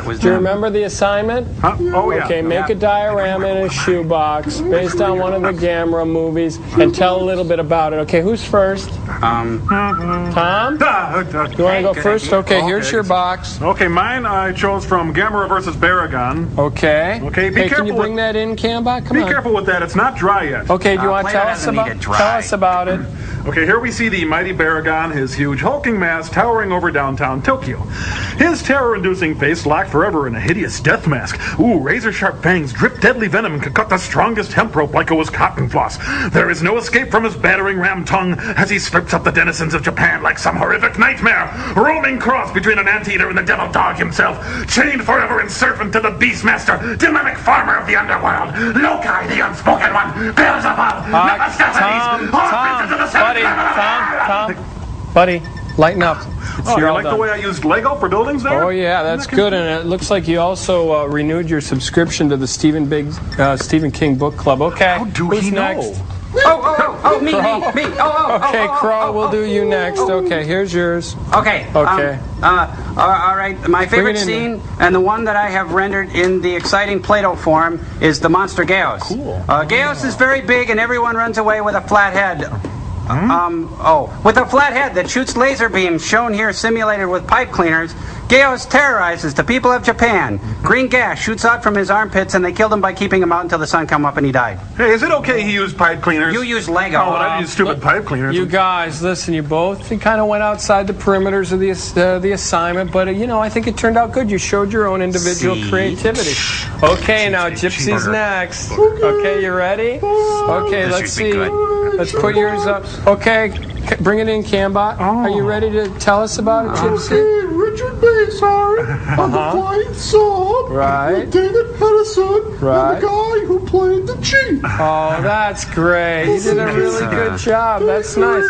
hey. Do you remember the assignment? Huh? Oh, yeah. Okay, make a diorama in a shoebox based on one of the Gamera movies and tell a little bit about it. Okay, who's first? Um, Tom? You want to go first? Okay, here's your box. Okay, mine I chose from Gamera versus Barugon. Okay. Okay, be Hey, careful can you bring with- that in, Cambot? Come Be on. Be careful with that, it's not dry yet. Okay, do you Uh, want to tell us about it tell us about it? Okay, here we see the mighty Barugon, his huge hulking mass towering over downtown Tokyo. His terror-inducing face locked forever in a hideous death mask. Ooh, razor-sharp fangs drip deadly venom and can cut the strongest hemp rope like it was cotton floss. There is no escape from his battering ram tongue as he strips up the denizens of Japan like some horrific nightmare. Roaming cross between an anteater and the devil dog himself. Chained forever and servant to the Beastmaster, demonic farmer of the underworld. Loki, the unspoken one. Beelzebub, Uh, Mephistopheles, all princes of the seven buddy, Tom, Tom, buddy, lighten up. It's Oh, you all like the way I used Lego for buildings there? Oh yeah, that's good, and it looks like you also uh, renewed your subscription to the Stephen Big uh, Stephen King Book Club. Okay, How do who's he know? next? oh, oh, oh, oh, me, me, me. Oh, oh, oh, Okay, oh, oh, Crow, oh, we'll oh. do you next. Okay, here's yours. Okay. Okay. Um, uh, all right. My favorite it in scene, and the one that I have rendered in the exciting Play-Doh form, is the monster Gaius. Cool. Uh, Gaius is very big, and everyone runs away with a flat head. Um, oh, with a flat head that shoots laser beams, shown here simulated with pipe cleaners. Gaius terrorizes the people of Japan. Green gas shoots out from his armpits, and they killed him by keeping him out until the sun come up and he died. Hey, is it okay he used pipe cleaners? You use Lego. Oh, well, I use stupid pipe cleaners. You guys, listen, you both you kind of went outside the perimeters of the uh, the assignment, but uh, you know, I think it turned out good. You showed your own individual See? creativity. Okay, now Gypsy's next. Okay, you ready? Okay, let's should be see. Good. Let's put yours up. Okay, c- bring it in, Cambot. Are you ready to tell us about it, Gypsy? Richard Basehart on the Uh-huh. Flying Song. Right. With David Hedison Right. and the guy who played the chief. Oh, that's great. You did a really good job. That's nice.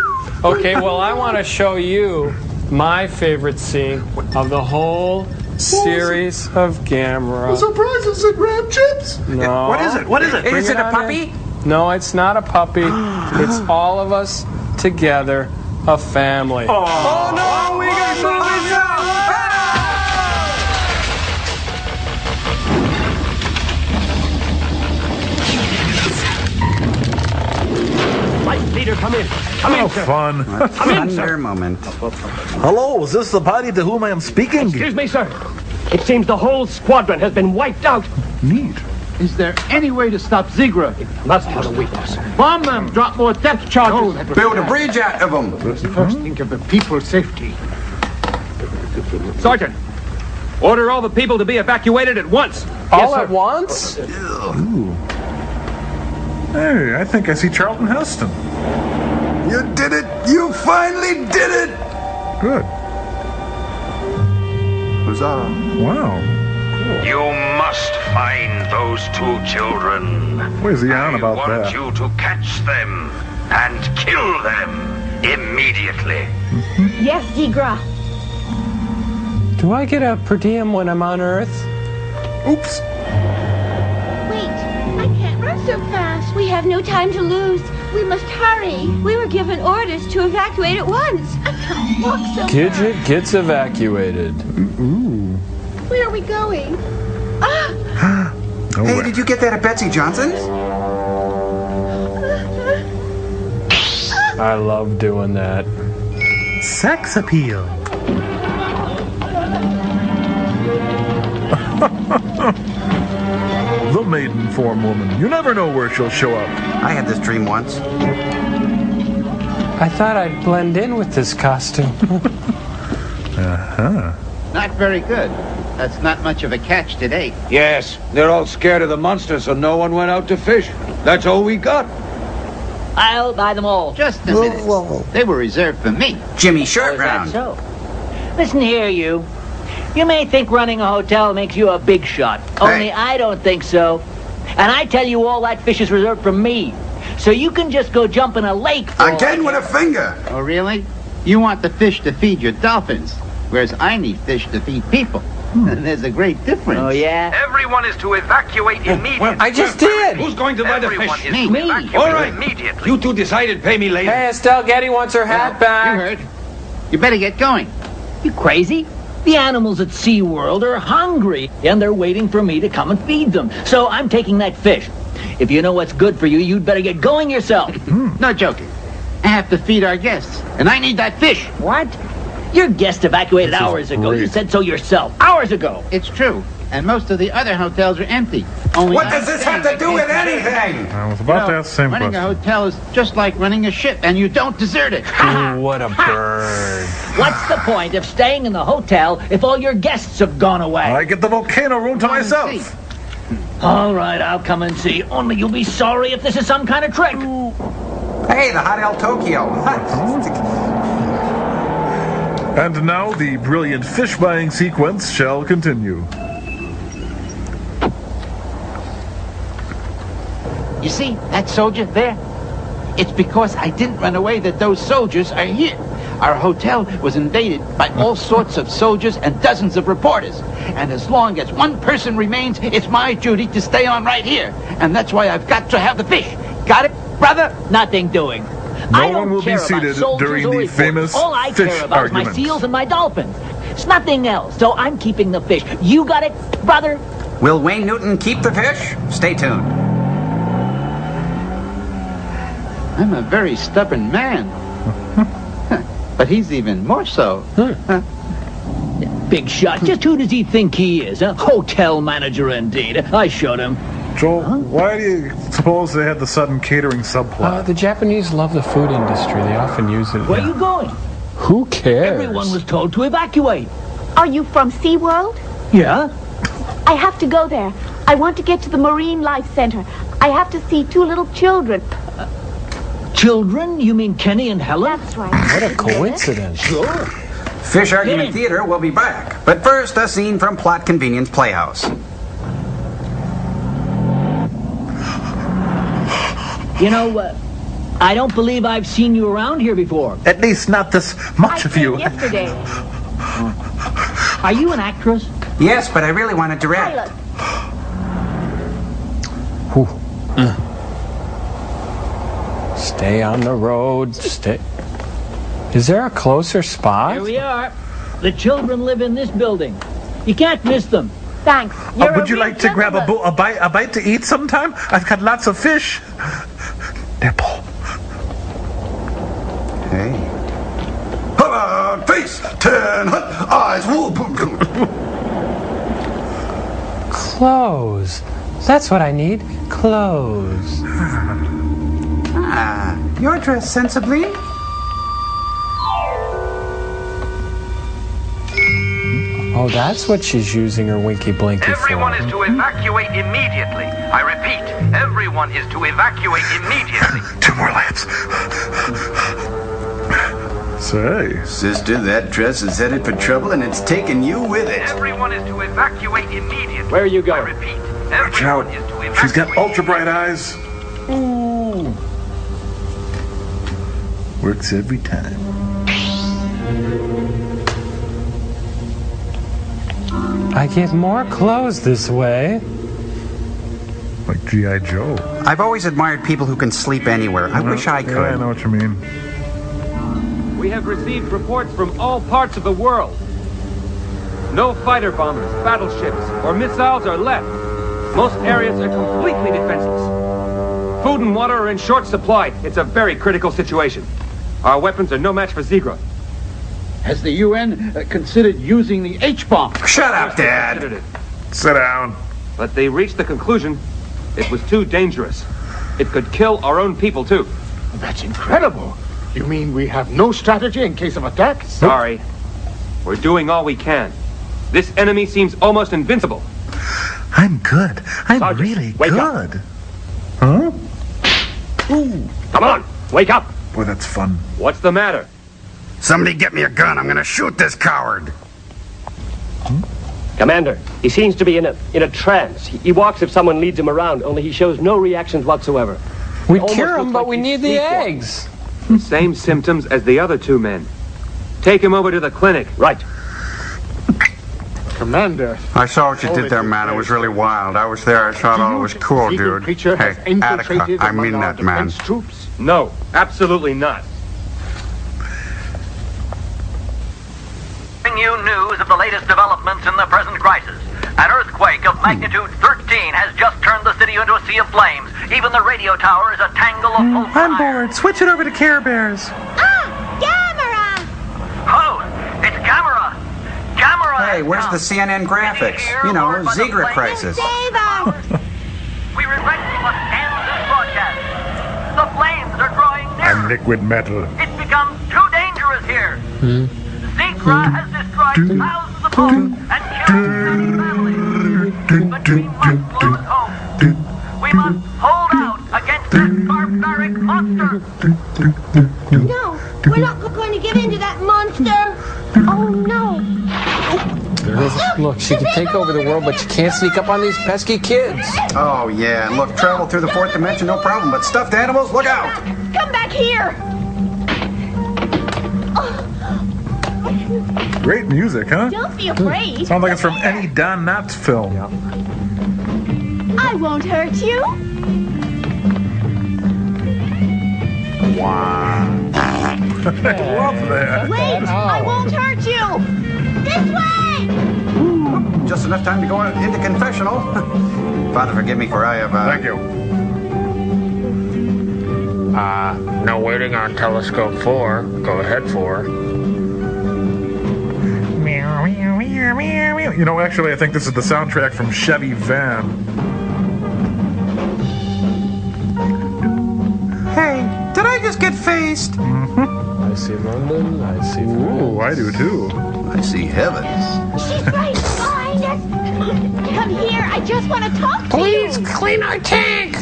Okay, well, I want to show you my favorite scene of the whole series of Gamera. Surprises and ram chips. No. What is it? What is it? Bring Is it a on puppy? In. No, it's not a puppy. it's all of us together, a family. Oh, oh no, we got movies out. Light leader, come in. Come in, sir. Fun. Come in, sir. Moment. Hello, is this the party to whom I am speaking? Excuse me, sir. It seems the whole squadron has been wiped out. Neat. Is there any way to stop Zigra? Must have a weakness. Bomb them! Drop more depth charges! Build a bridge out of them. First, think of the people's safety. Sergeant, order all the people to be evacuated at once. All at once? Hey, I think I see Charlton Heston. You did it. You finally did it. Good. Huzzah. Wow. You must find those two children. What is he on I about want you to catch them and kill them immediately. Yes, Zigra. Do I get a per diem when I'm on Earth? Oops. Wait, I can't run so fast. We have no time to lose. We must hurry. We were given orders to evacuate at once. I can't walk so fast. Gets evacuated. Ooh. Where are we going? Ah! Oh, Hey, did you get that at Betsey Johnson's? I love doing that. Sex appeal. the Maidenform woman. You never know where she'll show up. I had this dream once. I thought I'd blend in with this costume. Uh-huh. Not very good. That's not much of a catch today. Yes, they're all scared of the monster, so no one went out to fish. That's all we got. I'll buy them all. Just a minute. They were reserved for me. Jimmy Oh, is that so? Listen here, you. You may think running a hotel makes you a big shot. Only I don't think so. And I tell you all that fish is reserved for me. So you can just go jump in a lake. for Again with a finger. Oh, really? You want the fish to feed your dolphins, whereas I need fish to feed people. Hmm. And there's a great difference. Oh, yeah? Everyone is to evacuate immediately. Well, I just did. Who's going to buy the Everyone fish? is Me. to Me. evacuate All right. immediately. You two decided pay me later. Hey, Estelle Getty wants her hat back. You back. heard. You better get going. You crazy? The animals at SeaWorld are hungry, and they're waiting for me to come and feed them. So I'm taking that fish. If you know what's good for you, you'd better get going yourself. No joking. I have to feed our guests, and I need that fish. what? Your guest evacuated This hours ago. You said so yourself. Hours ago. It's true. And most of the other hotels are empty. Only What does this have to do with anything? I was You about know, to ask the same running question. a hotel is just like running a ship, and you don't desert it. Ooh, what a bird. What's the point of staying in the hotel if all your guests have gone away? I get the volcano room to myself. see. All right, I'll come and see. Only you'll be sorry if this is some kind of trick. Hey, the Hot El Tokyo. And now the brilliant fish buying sequence shall continue. You see that soldier there? It's because I didn't run away that those soldiers are here. Our hotel was invaded by all sorts of soldiers and dozens of reporters. And as long as one person remains, it's my duty to stay on right here. And that's why I've got to have the fish. Got it, brother? Nothing doing. No I one will be seated during or the reporters. famous All I fish care about is my seals and my dolphins. It's nothing else. So I'm keeping the fish. You got it, brother? Will Wayne Newton keep the fish? Stay tuned. I'm a very stubborn man. but he's even more so. Big shot. Just who does he think he is? A hotel manager, indeed. I showed him. Joel, why do you suppose they had the sudden catering subplot? Uh, the Japanese love the food industry. They often use it. Where are you going? Who cares? Everyone was told to evacuate. Are you from SeaWorld? Yeah? I have to go there. I want to get to the Marine Life Center. I have to see two little children. Children? You mean Kenny and Helen? That's right. What a coincidence. Sure. Fish Argument in. Theater will be back. But first, a scene from Plot Convenience Playhouse. You know, uh, I don't believe I've seen you around here before. At least not this much I of you. yesterday. Are you an actress? Yes, but I really want to direct. Pilot. Stay on the road. Stay. Is there a closer spot? Here we are. The children live in this building. You can't miss them. Thanks. Uh, would you real like to grab a, bo- a bite a bite to eat sometime? I've got lots of fish. Nipple. Hey. Come face, turn, hunt, eyes, whoop. Clothes. That's what I need. Clothes. Ah, you're dressed sensibly. Oh, that's what she's using her winky blinky Everyone for. Everyone is to evacuate immediately. I repeat, everyone is to evacuate immediately. Two more lamps. Say, Sister, that dress is headed for trouble and it's taking you with it. Everyone Everyone is to evacuate immediately. Where are you going? I repeat, Watch out. everyone is to evacuate. She's got ultra bright eyes. Ooh. Works every time. I get more clothes this way. Like G.I. Joe. I've always admired people who can sleep anywhere. I wish I could. Yeah, I know what you mean. We have received reports from all parts of the world. No fighter bombers, battleships, or missiles are left. Most areas are completely defenseless. Food and water are in short supply. It's a very critical situation. Our weapons are no match for Zigra. Has the UN uh, considered using the H-bomb? Shut up, Dad. Sit down. But they reached the conclusion it was too dangerous. It could kill our own people, too. That's incredible. You mean we have no strategy in case of attack? Sorry. We're doing all we can. This enemy seems almost invincible. I'm good. I'm Sergeant, really wake up. good. Huh? Come on, wake up. Boy, that's fun. What's the matter? Somebody get me a gun. I'm gonna shoot this coward. Hmm? Commander, he seems to be in a in a trance. He, he walks if someone leads him around, only he shows no reactions whatsoever. We It almost cure him, looks but like we he's need the eggs. The same symptoms as the other two men. Take him over to the clinic. Right. Commander. I saw what you did there, man. It was really wild. I was there. I thought all it was cool, dude. Hey, Attica, I mean our that, man. Troops. No, absolutely not. Bring you news of the latest developments in the present crisis. An earthquake of magnitude 13 has just turned the city into a sea of flames. Even the radio tower is a tangle of molten I'm bored. Switch it over to Care Bears. Ah, Gamera! Oh, it's Gamera! Gamera! Hey, where's the CNN graphics? You know, Zigra crisis. Save us! We regret we must end this broadcast. The flames are drawing I'm nearer. liquid metal. It's become too dangerous here. Zigra has destroyed thousands of homes and killed many families. But we must close home. We must hold out against that barbaric monster. No, we're not going to give in to that monster. Oh no. Look, she can take over the world, but she can't sneak up on these pesky kids. Oh, yeah. Look, travel through the fourth dimension, no problem. But stuffed animals, look out! Come back here. Great music, huh? Don't be afraid. Sounds like it's from any Don Knotts film. Yeah. I won't hurt you. Wow. I love that. Wait, oh. I won't hurt you. This way. Just enough time to go into confessional. Father, forgive me for I have. Uh... Thank you. Uh, no waiting on telescope 4. Go ahead 4. You know, actually, I think this is the soundtrack from Chevy Van. Hey, did I just get faced? Mm-hmm. I see London. I see. Ooh, I do too. I see heaven. She's right behind us. Come here. I just want to talk to Please you. clean our tank.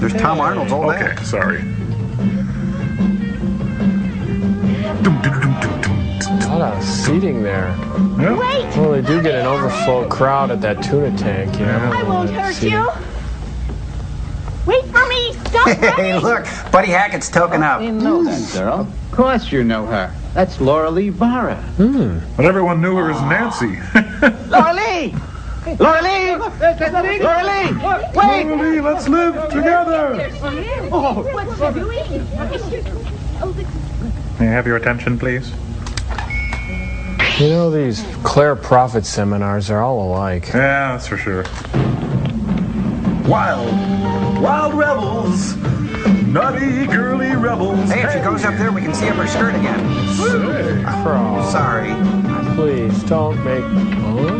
There's Tom Arnold's old Okay, act. sorry. Seating there. Yeah. Wait. Well, they do get an overflow crowd at that tuna tank, you know. I won't hurt See. you. Wait for me. Stop Hey, look, Buddy Hackett's token up. You know hmm. that girl. Of course you know her. That's Laura Lee Barra. Hmm. But everyone knew her as Nancy. Laura Lee! Laura Lee! Laura Lee! Wait! Lee, let's live together. Oh. What's she doing? Oh, the- May I have your attention, please? You know, these Clare Prophet seminars are all alike. Yeah, that's for sure. Wild, wild rebels. Naughty, girly rebels. Hey, if she goes up there, we can see up her skirt again. Say. Crow. Sorry. Please don't make. Huh?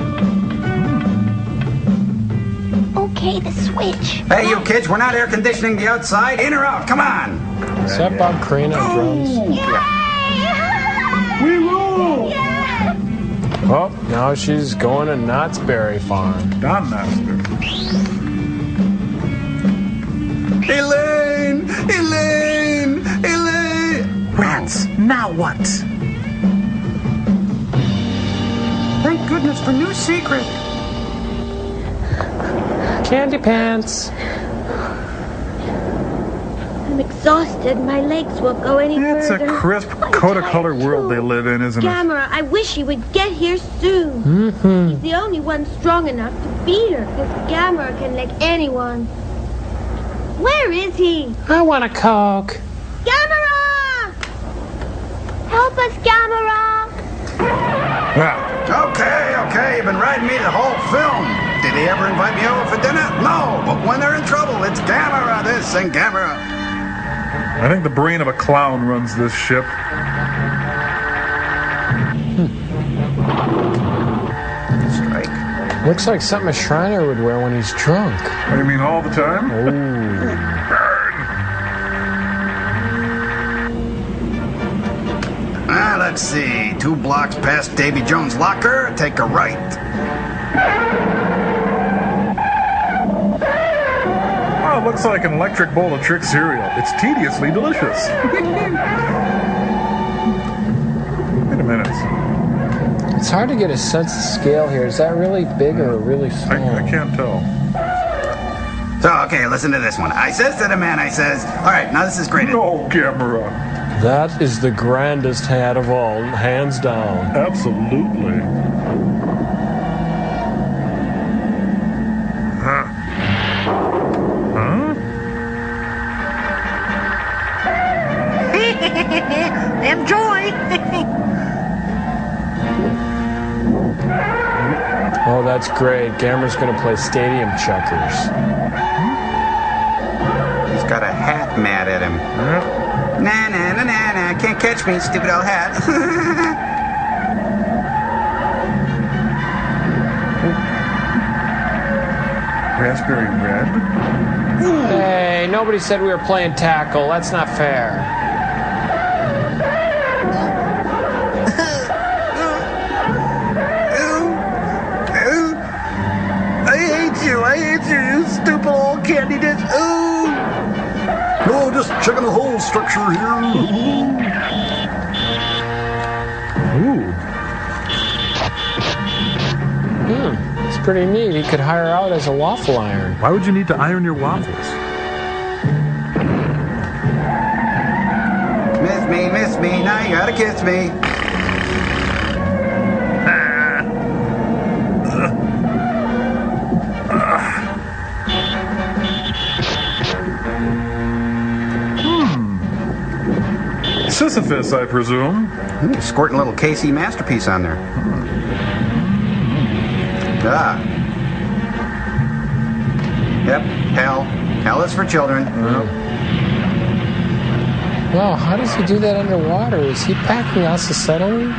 Okay, the switch. Hey, you kids, we're not air conditioning the outside. In or out? Come on. Is that Bob Crane on drums? We Oh, well, now she's going to Knott's Berry Farm. Don Knott's Berry. Elaine! Elaine! Elaine! Rance, now what? Thank goodness for new secret. Candy pants. I'm exhausted. My legs won't go any It's a further. crisp, Coda-colored world they live in, isn't it? Gamera, I wish he would get here soon. Mm-hmm. He's the only one strong enough to beat her, because Gamera can lick anyone. Where is he? I want a Coke. Gamera! Help us, Gamera! Well, okay, okay, you've been riding me the whole film. Did he ever invite me over for dinner? No, but when they're in trouble, it's Gamera this and Gamera. I think the brain of a clown runs this ship. Strike. Looks like something a Shriner would wear when he's drunk. What do you mean all the time? Ah, let's see. Two blocks past Davy Jones' locker, take a right. Looks like an electric bowl of trick cereal. It's tediously delicious. Wait a minute. It's hard to get a sense of scale here. Is that really big or really small? I, I can't tell. So, okay, listen to this one. I says to the man, I says, all right, now this is great. No, Gamera. That is the grandest hat of all, hands down. Absolutely. That's great. Gamera's going to play stadium checkers. He's got a hat mad at him. Nah, nah, nah, nah, nah. Can't catch me, stupid old hat. Raspberry red? Hey, nobody said we were playing tackle. That's not fair. Candy dish. Ooh. No, just checking the whole structure here. Ooh. Hmm, it's pretty neat. He could hire out as a waffle iron. Why would you need to iron your waffles? miss me, miss me. Now you gotta kiss me. Sisyphus, I presume. Ooh, squirting a little KC masterpiece on there. Ah. Yep, hell. Hell is for children. Wow, how does he do that underwater? Is he packing acetylene?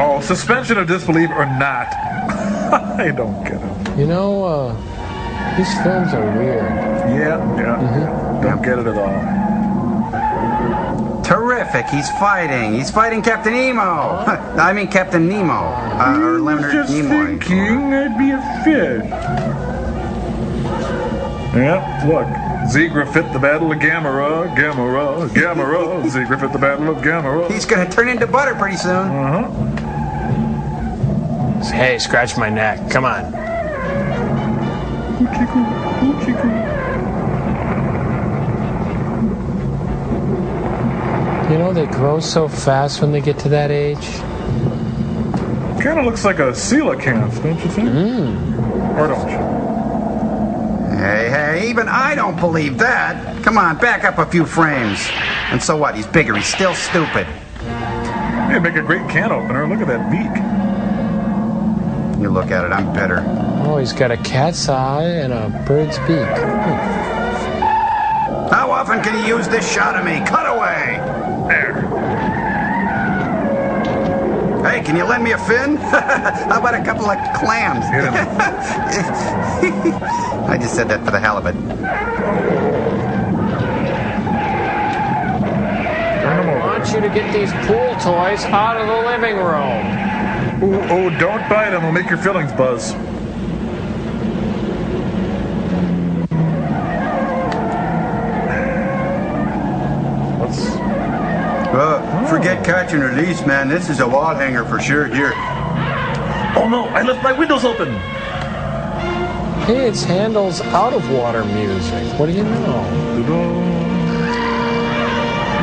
Oh, suspension of disbelief or not? I don't get it. You know, uh, these films are weird. Yeah, yeah. Don't get it at all. Terrific. He's fighting. He's fighting Captain Nemo. I mean Captain Nemo. Uh, or Leonard Just Nimoy. thinking I'd be a fish. Yeah, look. Zigra fit the battle of Gamera, Gamera, Gamera. Zigra fit the battle of Gamera. He's gonna turn into butter pretty soon. Uh-huh. Hey, scratch my neck. Come on. You know, they grow so fast when they get to that age. Kind of looks like a coelacanth, don't you think? Hmm. Or don't you? Hey, hey, even I don't believe that. Come on, back up a few frames. And so what? He's bigger. He's still stupid. Hey, make a great can opener. Look at that beak. You look at it, I'm better. Oh, he's got a cat's eye and a bird's beak. Hmm. How often can you use this shot of me? Cut away! There. Hey, can you lend me a fin? How about a couple of clams? I just said that for the hell of it. I want you to get these pool toys out of the living room. Ooh, oh, don't bite them. They'll make your feelings buzz. Catch and release, man. This is a wall hanger for sure. Here. Oh no, I left my windows open. Hey, it's Handel's out of water music. What do you know?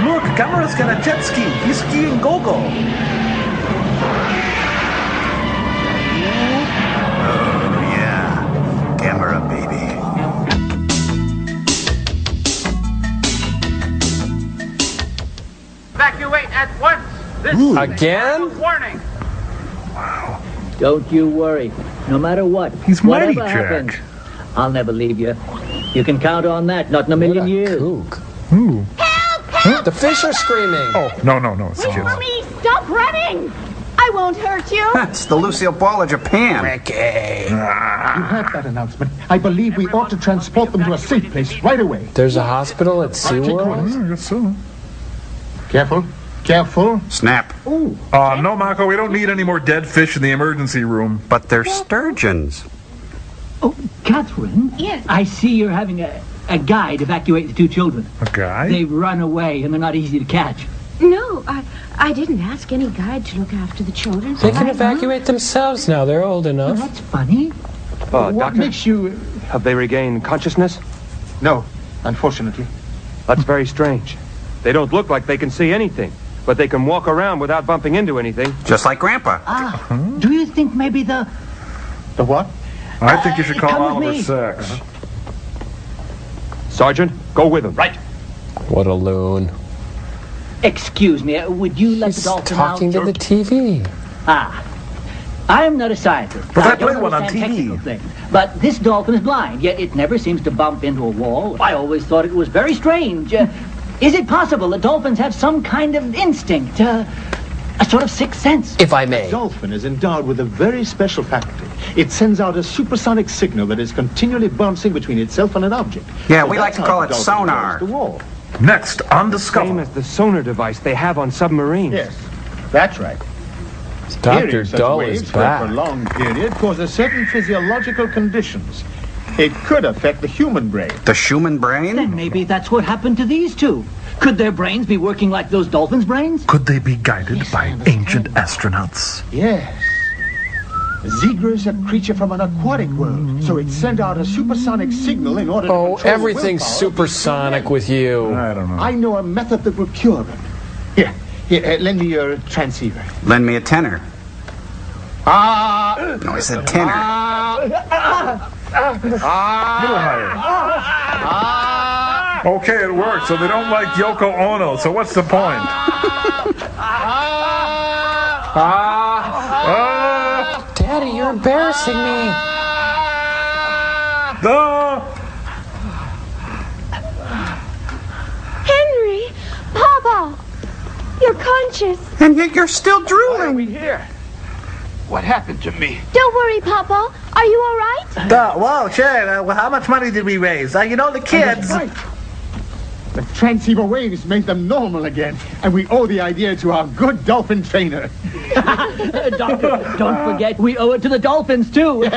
Look, Gamera's got a jet ski. He's skiing go-go. Ooh. Again? Warning. Wow. Don't you worry. No matter what. He's whatever mighty, Jack. happens, I'll never leave you. You can count on that. Not in a million years. Ooh. The fish are screaming. Oh, no, no, no. It's Wait for me! Stop running! I won't hurt you. That's the Lucille Ball of Japan. Ricky. Ah. You heard that announcement. I believe we ought to transport them to a safe place right away. There's a hospital at SeaWorld? Mm, I guess so. Careful. Careful. Snap. Ooh. Uh, no, Marco, we don't need any more dead fish in the emergency room. But they're sturgeons. Oh, Catherine? Yes. I see you're having a, a guide evacuate the two children. A guy? They've run away and they're not easy to catch. No, I, I didn't ask any guide to look after the children. They can evacuate themselves now. They're old enough. That's funny. Uh, what doctor, makes you... have they regained consciousness? No, unfortunately. That's very strange. They don't look like they can see anything, but they can walk around without bumping into anything. Just like Grandpa. Ah, do you think maybe the... The what? I think you should call Come with Oliver me. Sacks. Sergeant, go with him. Right. What a loon. Excuse me, uh, would you let He's the dolphin talking out? to the TV. Ah. I am not a scientist. But I don't played one on TV. things. But this dolphin is blind, yet it never seems to bump into a wall. I always thought it was very strange. Uh, is it possible that dolphins have some kind of instinct, uh, a sort of sixth sense? If I may. Dolphin is endowed with a very special faculty. It sends out a supersonic signal that is continually bouncing between itself and an object. Yeah, So we like to call it sonar. The wall. Next on Same Discover. as the sonar device they have on submarines. Yes, that's right. Dr. Hearing such Dull waves is for a back. prolonged period causes certain physiological conditions. It could affect the human brain. The human brain? Then maybe that's what happened to these two. Could their brains be working like those dolphins' brains? Could they be guided by ancient astronauts? Yes. Zigra is a creature from an aquatic world, so it sent out a supersonic signal in order to Oh, control the everything's supersonic with you. I don't know. I know a method that will cure them. Here, here, uh, lend me your transceiver. Lend me a tenor. Ah! No, I said tenor. Little higher. Okay, it worked. So they don't like Yoko Ono. So what's the point? Ah, Daddy, you're embarrassing me. the Henry! Papa! You're conscious. And yet you're still drooling. We here? What happened to me? Don't worry, Papa. Are you all right? Uh, well, sure. Uh, well, how much money did we raise? Uh, you know, the kids. Right. The transceiver waves made them normal again, and we owe the idea to our good dolphin trainer. Doctor, don't forget, we owe it to the dolphins, too.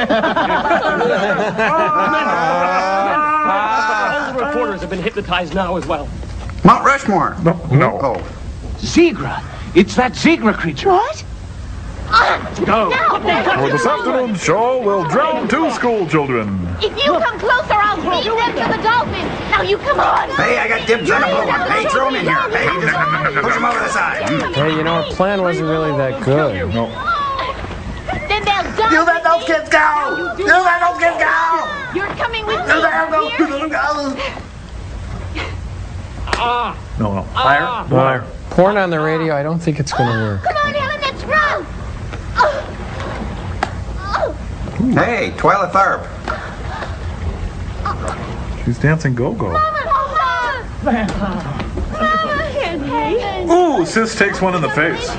All the reporters have been hypnotized now as well. Mount Rushmore. no, no. Oh, Zigra. It's that Zigra creature. What? Go. For this afternoon's show, we'll drown two school children. If you come closer, I'll feed them to the dolphins. Now you come on. Hey, I got dibs on a blue one. Hey, throw him in here. Hey, just push him over the side. Hey, you know, our plan wasn't really that good. Then they'll die. You let those kids go! You let those kids go! You're coming with me. You let those kids go! Ah. No, no. Higher. Higher. Porn on the radio, I don't think it's going to work. Come on, Helen, let's run. Oh. Oh. hey, Twyla Tharp. She's dancing go-go. Mama, Mama, Henry. Ooh, sis takes one in the face.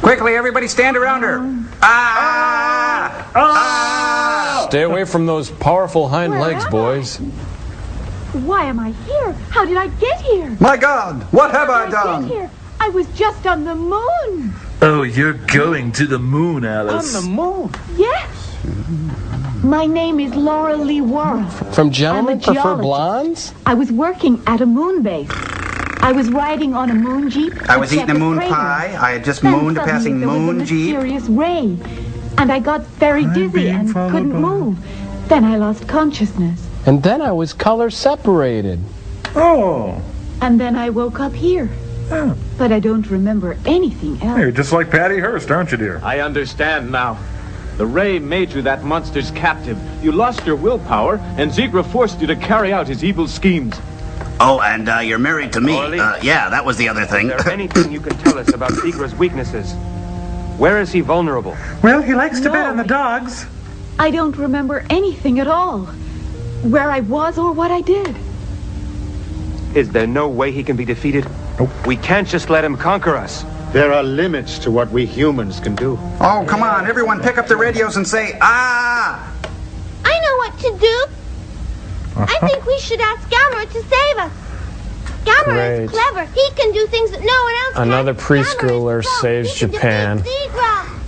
Quickly, everybody stand around her. Ah! Ah! Stay away from those powerful hind Where legs, am boys. Why am I here? How did I get here? My God, what have I How did I done? get here? I was just on the moon. Oh, you're going to the moon, Alice. On the moon. Yes. My name is Laura Lee Worrell. From Gentlemen I'm a Prefer geologist. Blondes? I was working at a moon base. I was riding on a moon jeep. I was eating a moon crater. pie. I had just Then mooned a passing there was moon a jeep. mysterious ray, and I got very dizzy and couldn't move. Then I lost consciousness, And then I was color separated. Oh. and then I woke up here. But I don't remember anything else. You're just like Patty Hearst, aren't you, dear? I understand now. The ray made you that monster's captive. You lost your willpower, and Zigra forced you to carry out his evil schemes. Oh, and uh, you're married to me. Uh, yeah, that was the other thing. Is there anything you can tell us about Zigra's weaknesses? Where is he vulnerable? Well, he likes to bet on the dogs. I don't remember anything at all. Where I was or what I did. Is there no way he can be defeated? We can't just let him conquer us. There are limits to what we humans can do. Oh, come on, everyone, pick up the radios and say, ah! I know what to do. I think we should ask Gamera to save us. Gamera Great. is clever. He can do things that no one else can. Another preschooler saves Japan. can.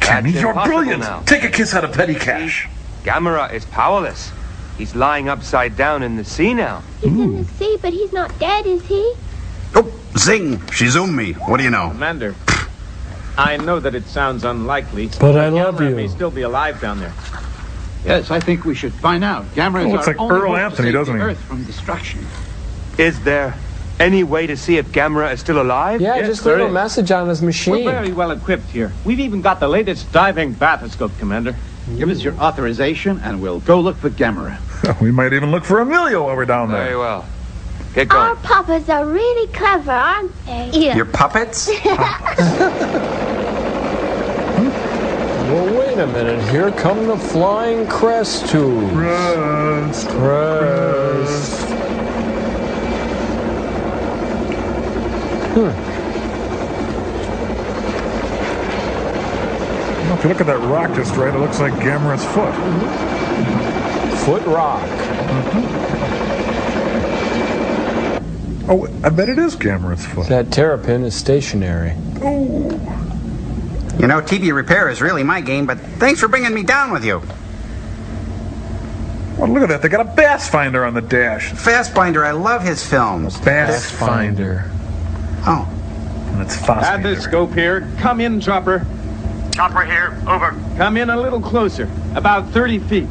Kenny, you're brilliant. now. Take a kiss out of Petty Cash. Gamera is powerless. He's lying upside down in the sea now. He's in the sea, but he's not dead, is he? Zing! She zoomed um me. What do you know? Commander, I know that it sounds unlikely. But I love Gamera you. may still be alive down there. Yes, I think we should find out. Gamera Oh, is looks our like only Earl hope Anthony, doesn't he? Earth from destruction. Is there any way to see if Gamera is still alive? Yeah, Yes, just there leave a is. message on his We're machine. very well equipped here. We've even got the latest diving bathoscope, Commander. Give us your authorization, and we'll go look for Gamera. We might even look for Emilio while we're down there. Very well. Get Our puppets are really clever, aren't they? Yeah. Your puppets? Well, wait a minute. Here come the flying crest tubes. Crest. Crest. Hmm. Well, if you look at that rock just right, it looks like Gamera's foot. Foot rock. Oh, I bet it is Gamera's foot. That terrapin is stationary. Oh. You know, TV repair is really my game, but thanks for bringing me down with you. Well, look at that. They got a bass finder on the dash. Fassbinder, I love his films. Bass finder. Oh. And it's Fassbinder. scope here. Come in, Chopper. Chopper here. Over. Come in a little closer. About 30 feet.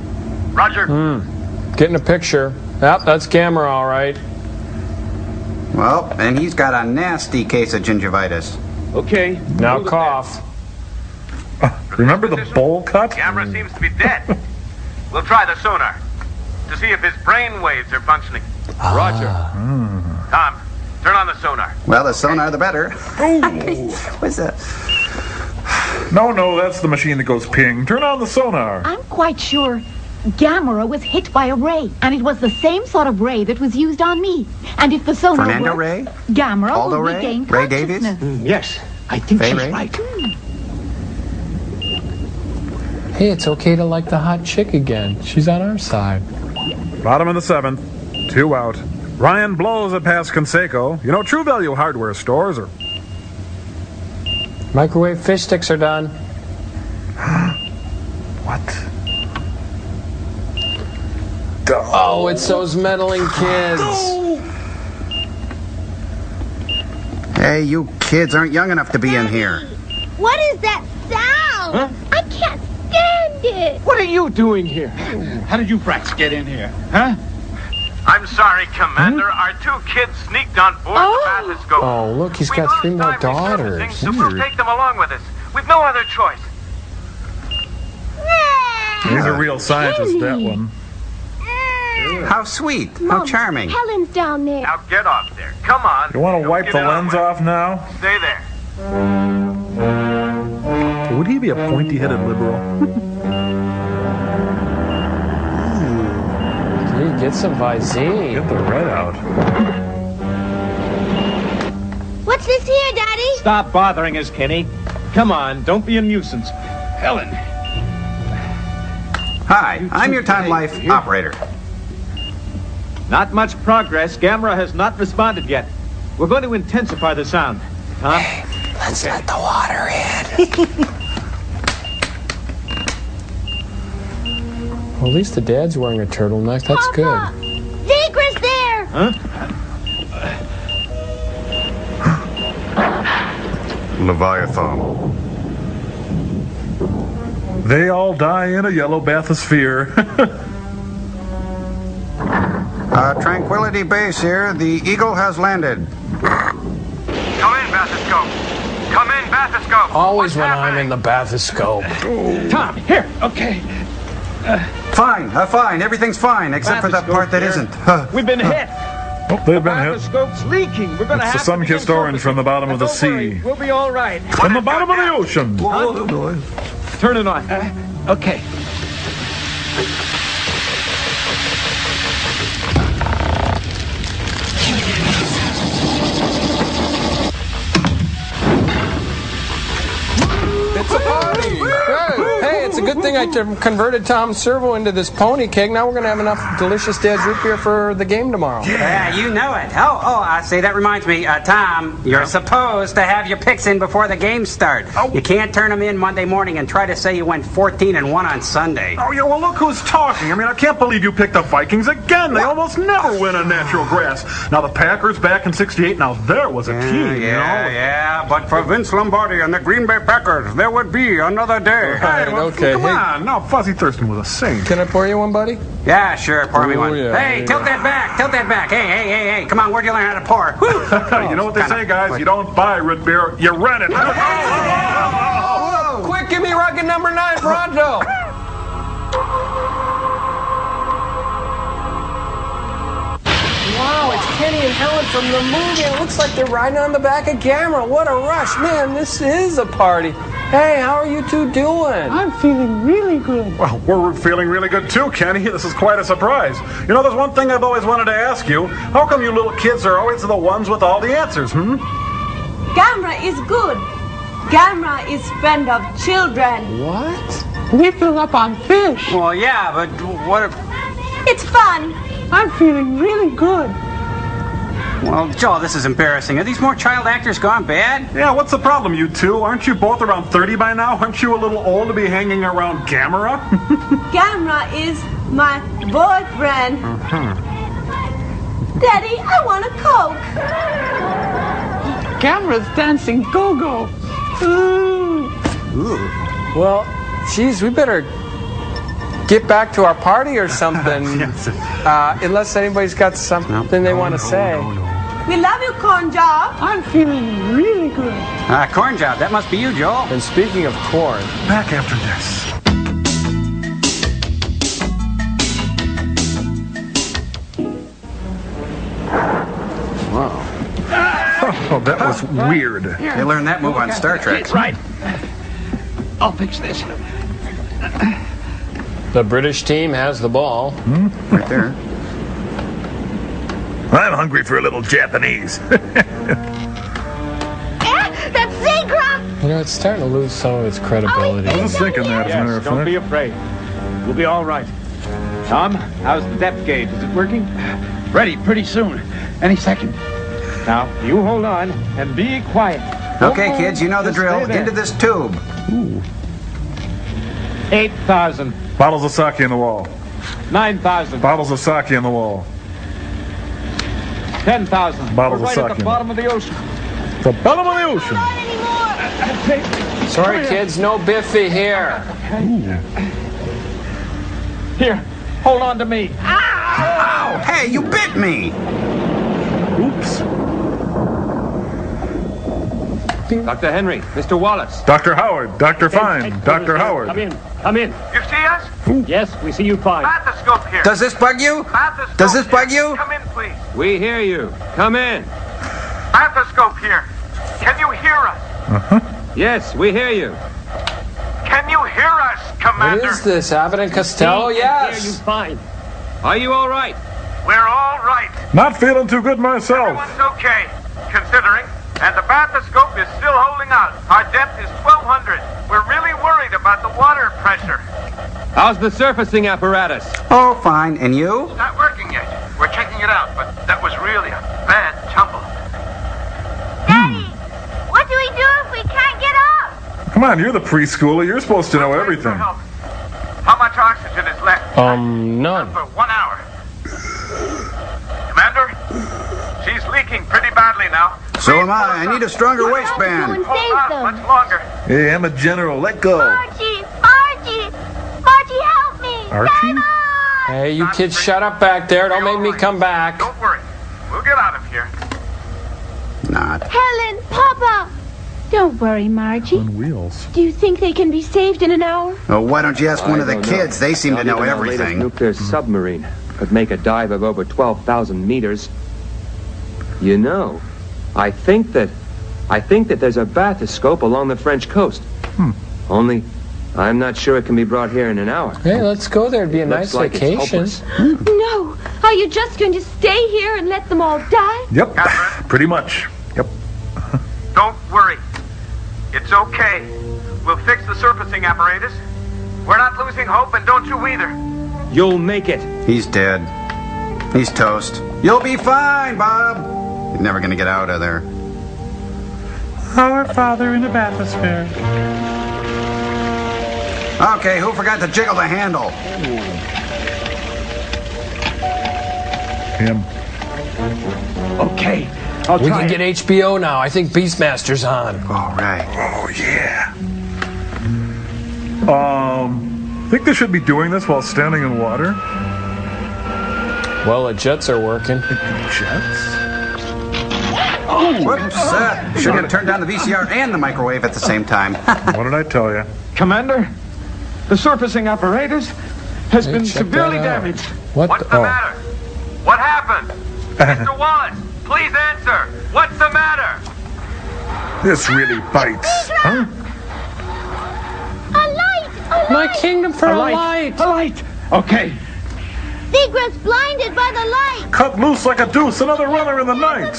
Roger. Hmm. Getting a picture. Yep, that's Gamera, all right. Well, and he's got a nasty case of gingivitis. Okay. Now cough. Uh, remember the bowl cut? Gamera seems to be dead. We'll try the sonar to see if his brain waves are functioning. Roger. Ah. Hmm. Tom, turn on the sonar. Well, the sonar, the better. What's that? No, no, that's the machine that goes ping. Turn on the sonar. I'm quite sure Gamera was hit by a ray, and it was the same sort of ray that was used on me. And if the sonar Fernando works, Ray? Gamera Aldo will Ray? regain Ray Davies? consciousness. Mm, yes, I think Fay she's Ray? right. Hey, it's okay to like the hot chick again. She's on our side. Bottom of the seventh. Two out. Ryan blows it past Canseco. You know, True Value hardware stores are. Microwave fish sticks are done. What? Oh, it's those meddling kids. Hey, you kids aren't young enough to be in here. What is that sound? I can't stand it. What are you doing here? How did you brats get in here? Huh? I'm sorry, Commander. Hmm? Our two kids sneaked on board the oh. bathoscope. Oh, look, he's We got three more time resurfacing, daughters. So we'll take them along with us. We've no other choice. He's a real scientist, that one. How sweet. How charming. Helen's down there. Now get off there. Come on. You want to wipe the lens with. off now? Stay there. Would he be a pointy headed liberal? Gee, get some Visine. Get the red out. What's this here, Daddy? Stop bothering us, Kenny. Come on, don't be a nuisance. Helen. Hi, I'm your Time Life operator. Not much progress. Gamera has not responded yet. We're going to intensify the sound. Huh? Hey, let's okay. let the water in. well, at least the dad's wearing a turtleneck. That's Papa, good. Zigra's there. Huh? Leviathan. They all die in a yellow bathosphere. Uh, Tranquility Base here. The Eagle has landed. Come in, Bathyscope. Come in, Bathoscope. Always when I'm in the bathoscope. Tom, here. Okay. fine. Uh, fine. Everything's fine, except for that part that isn't. Uh, We've been hit. oh, they've been hit. Scope's leaking. We're gonna It's the have sun-kissed orange from the bottom of the sea. We'll be all right. From the bottom of the ocean. Turn it on. Okay. Good. Hey, it's a good thing I converted Tom Servo into this pony keg. Now we're going to have enough delicious dad's root beer for the game tomorrow. Yeah, you know it. Oh, oh, I say that reminds me, uh, Tom. You're supposed to have your picks in before the games start. You can't turn them in Monday morning and try to say you went 14 and one on Sunday. Oh, yeah, well, look who's talking. I mean, I can't believe you picked the Vikings again. They almost never win on natural grass. Now, the Packers back in 68, now there was a team, you yeah, know? yeah, but for Vince Lombardi and the Green Bay Packers, there would be another day. Right, okay. Come Hey. on. No, Fuzzy Thurston was a saint. Can I pour you one, buddy? Yeah, sure, pour me one. yeah, hey, yeah. tilt that back, tilt that back. Hey, hey, hey, hey, come on, where'd you learn how to pour? you know what they oh, say, guys? You don't buy root beer, you rent it. Quick, give me rocket number nine, pronto! Wow, it's Kenny and Helen from the movie. It looks like they're riding on the back of Gamera. What a rush. Man, this is a party. Hey, how are you two doing? I'm feeling really good. Well, we're feeling really good too, Kenny. This is quite a surprise. You know, there's one thing I've always wanted to ask you. How come you little kids are always the ones with all the answers, hmm? Gamera is good. Gamera is friend of children. What? We fill up on fish. Well, yeah, but what if... It's fun. I'm feeling really good. Well, Joel, this is embarrassing. Are these more child actors gone bad? Yeah, what's the problem, you two? Aren't you both around 30 by now? Aren't you a little old to be hanging around Gamera? Gamera is my boyfriend. Uh-huh. Daddy, I want a Coke. Gamera's dancing go-go. Ooh. Well, geez, we better get back to our party or something. uh, unless anybody's got something they want to say. We love you, corn job. I'm feeling really good. Ah, corn job. That must be you, Joel. And speaking of corn, Back after this. Oh, that was weird. They learned that move on Star Trek. Right. I'll fix this. The British team has the ball. Right there. I'm hungry for a little Japanese. Eh, that's Zigra. You know, it's starting to lose some of its credibility. I was just thinking that, as a matter Yes, of don't be afraid. We'll be all right. Tom, how's the depth gauge? Is it working? Ready pretty soon. Any second. Now, you hold on and be quiet. Okay, kids, you know the drill. Into this tube. Ooh. 8,000, Bottles of sake in the wall. 9,000, Bottles of sake in the wall. 10,000. Bottles We're of right at sake. the bottom of the ocean. The bottom of the ocean. Not anymore. Sorry, kids, no Biffy here. Here, hold on to me. Ow! Ow! Hey, you bit me! Oops. Dr. Henry, Mr. Wallace. Dr. Howard, Dr. Fine, Hey, Dr. Come Howard. in. Come in. You see us? Yes, we see you fine. Bathoscope here. Does this bug you? Bathoscope Does this here. bug you? Come in, please. We hear you. Come in. Bathoscope here. Can you hear us? Uh-huh. Yes, we hear you. Can you hear us, What Commander? is this, Abbott and Costello? See and hear you fine. Are you all right? We're all right. Not feeling too good myself. Everyone's okay, considering. And the bathoscope is still holding out. Our depth is 1,200. We're really worried about the water pressure. How's the surfacing apparatus? Oh, fine. And you? Not working yet. We're checking it out, but that was really a bad tumble. Daddy, what do we do if we can't get up? Come on, you're the preschooler. You're supposed to know Wait for everything. How much oxygen is left? Um, none. For one hour. Commander, she's leaking pretty badly now. So am I. I need a stronger Go waistband. and save them. Much longer. Hey, I'm a general. Let go. Archie! Archie! Archie, help me! Archie? Hey, you kids, shut up back there. Don't make me come back. Don't worry. We'll get out of here. Not. Helen! Papa! Don't worry, Margie. On wheels. Do you think they can be saved in an hour? Oh, why don't you ask one I of the don't know. kids? They seem to know even our everything. nuclear submarine could make a dive of over 12,000 meters. You know, I think that I think that there's a bathyscope along the French coast. Hmm. Only I'm not sure it can be brought here in an hour. Hey, let's go there. It'd be a Looks nice like vacation. hopeless. No! Are you just going to stay here and let them all die? Yep. Pretty much. Yep. Don't worry. It's okay. We'll fix the surfacing apparatus. We're not losing hope, and don't you either. You'll make it. He's dead. He's toast. You'll be fine, Bob. You're never gonna get out of there. Our Father in the bathysphere. Okay, who forgot to jiggle the handle? Him. Okay. I'll we can get HBO now. I think Beastmaster's on. All right. Oh, yeah. Um, think they should be doing this while standing in water? Well, the jets are working. Jets? Whoops. Uh, should have turned down the VCR and the microwave at the same time. what did I tell you? Commander, the surfacing apparatus has Hey, been severely damaged. What? What's the- the oh. matter? What happened? Mr. Wallace, please answer. What's the matter? This really bites. Huh? A light! A My kingdom for a, light. A light. Okay. Zigra's blinded by the light! Cut loose like a deuce, another runner in the night.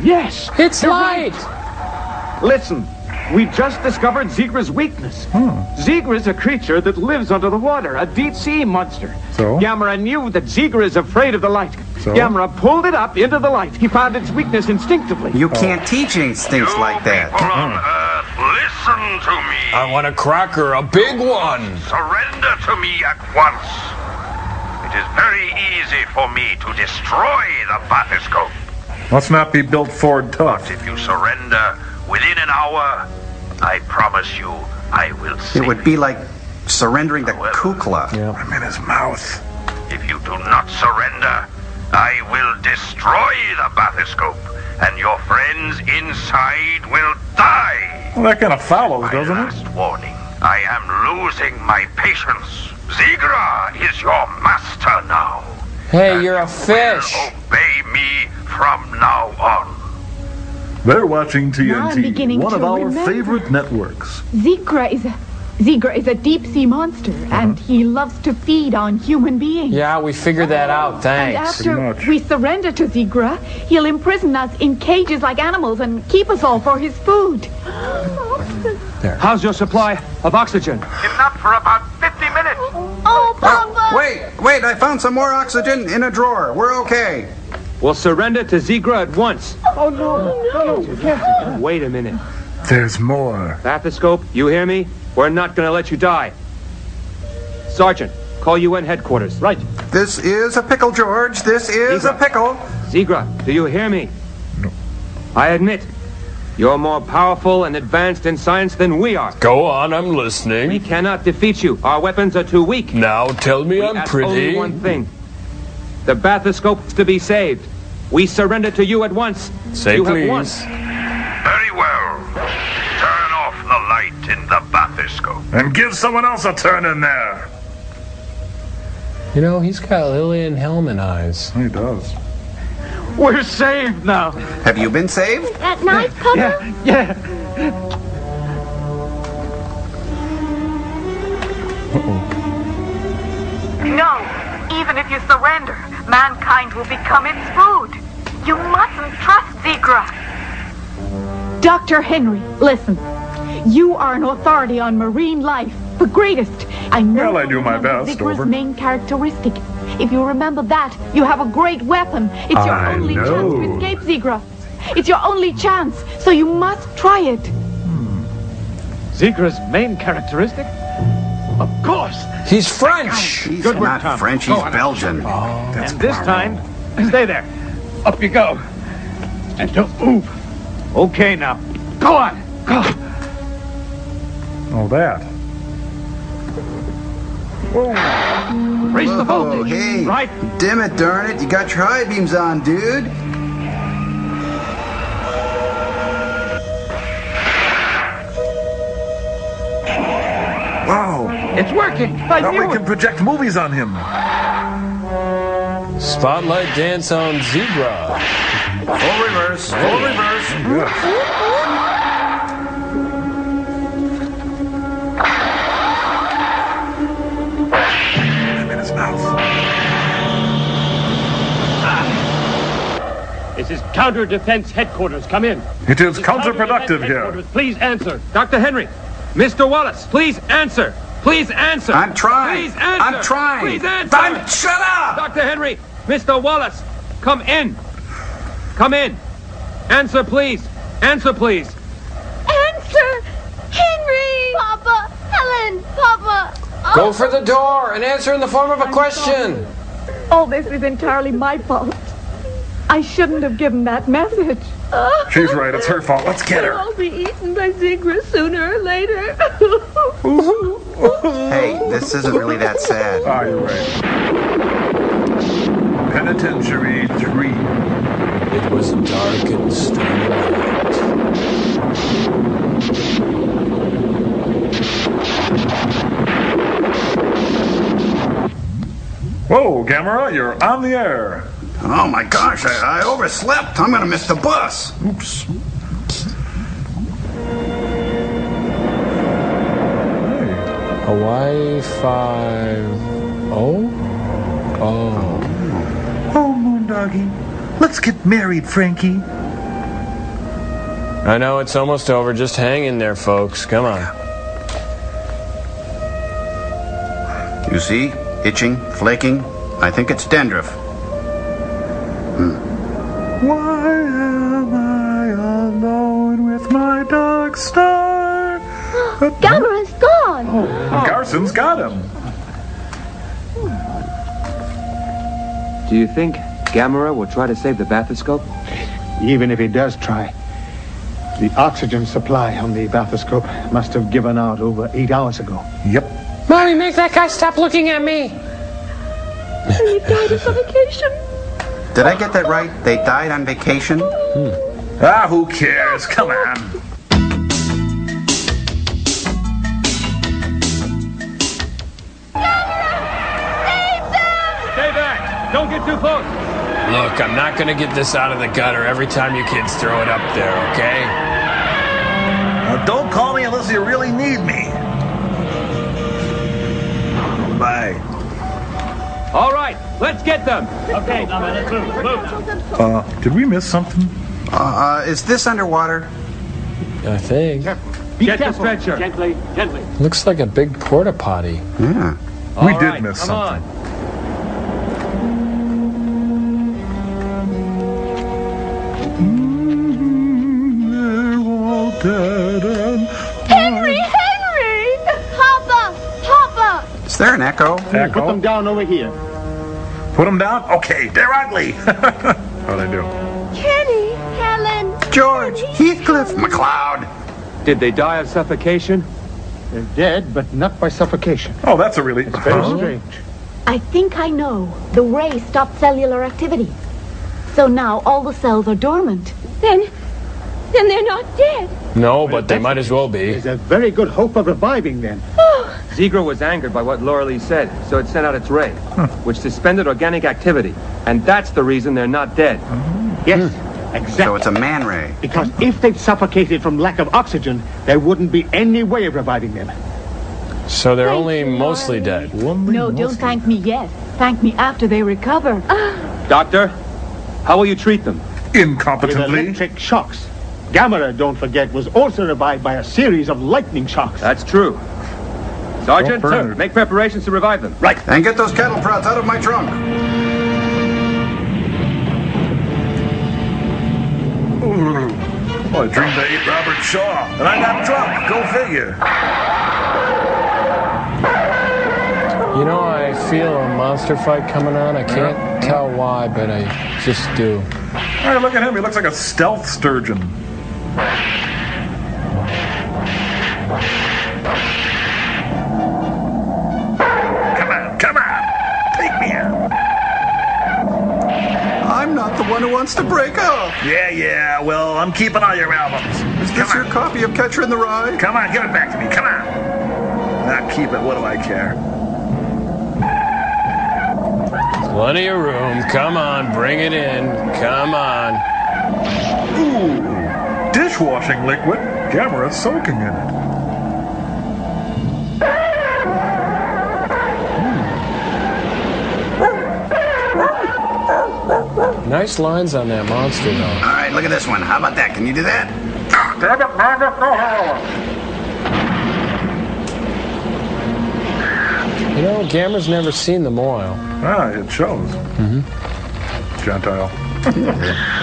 Light! Yes. It's light. right. Listen, we just discovered Zigra's weakness. Hmm. is a creature that lives under the water, a deep sea monster. So? Gamera knew that Zigra is afraid of the light. So? Gamera pulled it up into the light. He found its weakness instinctively. You can't teach instincts like that. People on Earth, listen to me. I want a cracker, a big one. Surrender to me at once. It is very easy for me to destroy the bathoscope. Must not be built Ford tough. If you surrender within an hour, I promise you I will It would be like surrendering to Kukla. I'm in his mouth. If you do not surrender, I will destroy the bathyscope, and your friends inside will die. Well, that kind of follows, My doesn't it? last warning. I am losing my patience. Zigra is your master now. Hey, you're a fish. Obey me from now on. They're watching TNT, one of our remember. favorite networks. Zigra is a Zigra is a deep sea monster, uh-huh. and he loves to feed on human beings. Yeah, we figured that oh, out. Thanks. And Thanks. after we surrender to Zigra, he'll imprison us in cages like animals and keep us all for his food. there. How's your supply of oxygen? Enough for about 50 minutes. Oh, oh Papa! Wait, wait, I found some more oxygen in a drawer. We're okay. We'll surrender to Zigra at once. Oh, no. No. No. Wait a minute. There's more. Bathoscope, you hear me? We're not going to let you die. Sergeant, call UN headquarters. Right. This is a pickle, George. This is a pickle. Zigra, do you hear me? No. I admit, you're more powerful and advanced in science than we are. Go on, I'm listening. We cannot defeat you. Our weapons are too weak. Now tell me We I'm ask only pretty. one thing. The bathoscope is to be saved. We surrender to you at once. Say you have please. won. Very well. In the bathyscope. And give someone else a turn in there. You know, he's got Lillian Hellman eyes. He does. We're saved now. Have you been saved? At night, Papa? Yeah, yeah. No, even if you surrender, mankind will become its food. You mustn't trust Zigra. Dr. Henry, listen. You are an authority on marine life, the greatest. I know Well, I do my remember best, Zigra's over. main characteristic. If you remember that, you have a great weapon. It's your I only chance to escape Zigra. It's your only chance, so you must try it. Hmm. Zigra's main characteristic? Of course. He's French. He's Good work, not Tom. French, Go he's on. Belgian. Oh, and this time, stay there. Up you go. And don't move. Okay, now. Go on. Go. Oh, that. Raise the voltage. Oh, hey. Right. Dim it, darn it. You got your high beams on, dude. Wow. It's working. I Now we it. can project movies on him. Spotlight dance on Zigra. Full reverse. Full reverse. This is Counter Defense Headquarters. Come in. It is This counterproductive here. Please answer. Dr. Henry, Mr. Wallace, please answer. Please answer. I'm trying. Please answer. I'm trying. Please answer. I'm- shut up! Dr. Henry, Mr. Wallace, come in. Come in. Answer, please. Answer, please. Answer! Henry! Papa! Helen! Papa! Oh, Go for the door and answer in the form of a question. All this is entirely my fault. I shouldn't have given that message. She's right. It's her fault. Let's get her. I'll be eaten by Zigra sooner or later. Hey, this isn't really that sad. Are you're right. Penitentiary 3. It was a dark and stormy night. Whoa, Gamera, you're on the air. Oh my gosh, I, I overslept. I'm gonna miss the bus. Oops. Hawaii 5 Oh? Oh. Oh, Moondoggy. Let's get married, Frankie. I know it's almost over. Just hang in there, folks. Come on. You see? Itching, flaking. I think it's dandruff. With my dog Star? Gamera's gone. Oh, Garson's got him. Do you think Gamera will try to save the bathyscope? Even if he does try, the oxygen supply on the bathyscope must have given out over eight hours ago. Yep. Mommy, make that guy stop looking at me. He died of suffocation. Did I get that right? They died on vacation? Hmm. Ah, who cares? Come on. Stay back. Don't get too close. Look, I'm not going to get this out of the gutter every time you kids throw it up there, okay? Now, don't call me unless you really need me. Bye. All right, let's get them. Okay, now let's move. Move. Uh, did we miss something? Uh, uh, is this underwater? I think. Get the stretcher. Gently, gently. Looks like a big porta potty. Yeah. We All did right, miss come something. on. They're all dead and Henry! Henry! Papa! Papa! Is there an echo? Put them down over here. Put them down? Okay, they're ugly. How'd I do? Kenny! Helen! George! Heathcliff! McLeod! Did they die of suffocation? They're dead, but not by suffocation. Oh, that's a really. It's very Huh? strange. I think I know. The ray stopped cellular activity. So now all the cells are dormant. Then, then they're not dead. No, but they might as well be. There's a very good hope of reviving them. Oh. Zigra was angered by what Laura Lee said, so it sent out its ray, which suspended organic activity. And that's the reason they're not dead. Oh. Yes, hmm. Exactly. So it's a man ray. Because if they'd suffocated from lack of oxygen, there wouldn't be any way of reviving them. So they're Thank only you, mostly Laurie. dead. No, don't thank me yet. Thank me after they recover. Doctor, how will you treat them? With Incompetently. electric shocks. Gamera, don't forget, was also revived by a series of lightning shocks. That's true. Sergeant, sir, make preparations to revive them. Right. And get those cattle prods out of my trunk. Well, I dreamed I ate Robert Shaw, and I got drunk. Go figure. You know, I feel a monster fight coming on. I can't tell why, but I just do. All right, look at him. He looks like a stealth sturgeon. One who wants to break up. Yeah, yeah. Well, I'm keeping all your albums. Is this your copy of Catcher in the Rye? Come on, give it back to me. Come on. Not keep it. What do I care? Plenty of room. Come on, bring it in. Come on. Ooh, dishwashing liquid. Gamera's soaking in it. Nice lines on that monster, though. All right, look at this one. How about that? Can you do that? You know, Gamera's never seen the moil. Ah, it shows. Mm-hmm. Gentile.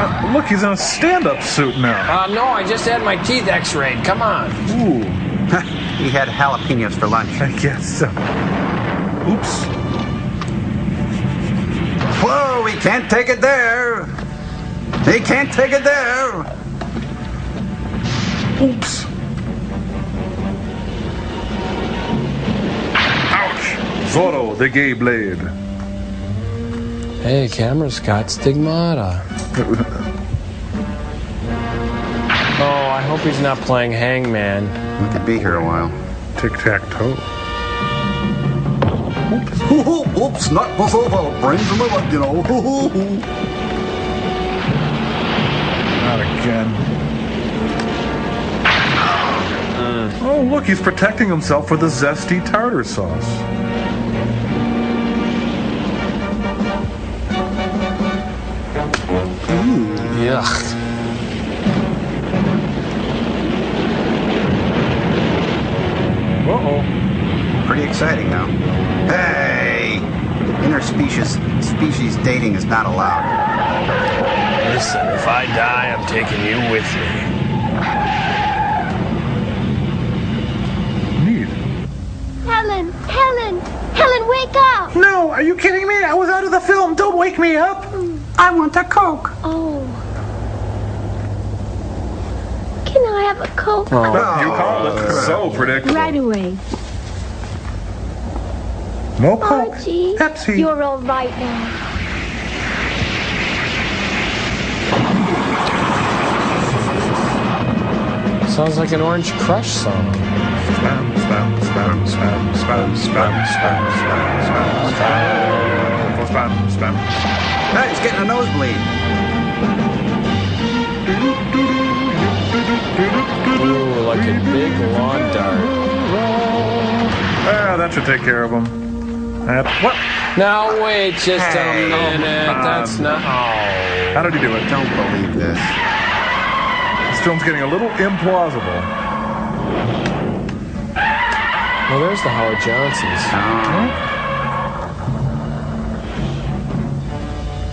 Uh, look, he's in a stand-up suit now. Uh, no, I just had my teeth x-rayed. Come on. Ooh. he had jalapenos for lunch. I guess so. Oops. Whoa, he can't take it there. He can't take it there. Oops. Ouch! Zorro, the gay blade. Hey, Gamera's got stigmata. Oh, I hope he's not playing Hangman. We could be here a while. Tic-tac-toe. Oops, oops, not before brains in my leg, you know. Not again. Oh, look, he's protecting himself with a zesty tartar sauce. Yuck. Uh-oh. Pretty exciting, now. Hey! Interspecies species dating is not allowed. Listen, if I die, I'm taking you with me. Neat. Helen, Helen, Helen, wake up! No, are you kidding me? I was out of the film. Don't wake me up. Mm. I want a Coke. Oh. Can I have a Coke? Oh, you called it. So predictable. Right away. No Coke. Archie, Pepsi. you're all right now. Sounds like an Orange Crush song. Spam, spam, spam, spam, spam, spam, spam, spam, spam, spam, spam, spam. Hey, he's getting a nosebleed. Ooh, like a big lawn dart. Ah, that should take care of him. That, what? Now wait just Hey, a oh, minute. That's um, not. Oh. How did he do it? Don't believe this. This film's getting a little implausible. Well, there's the Howard Johnsons.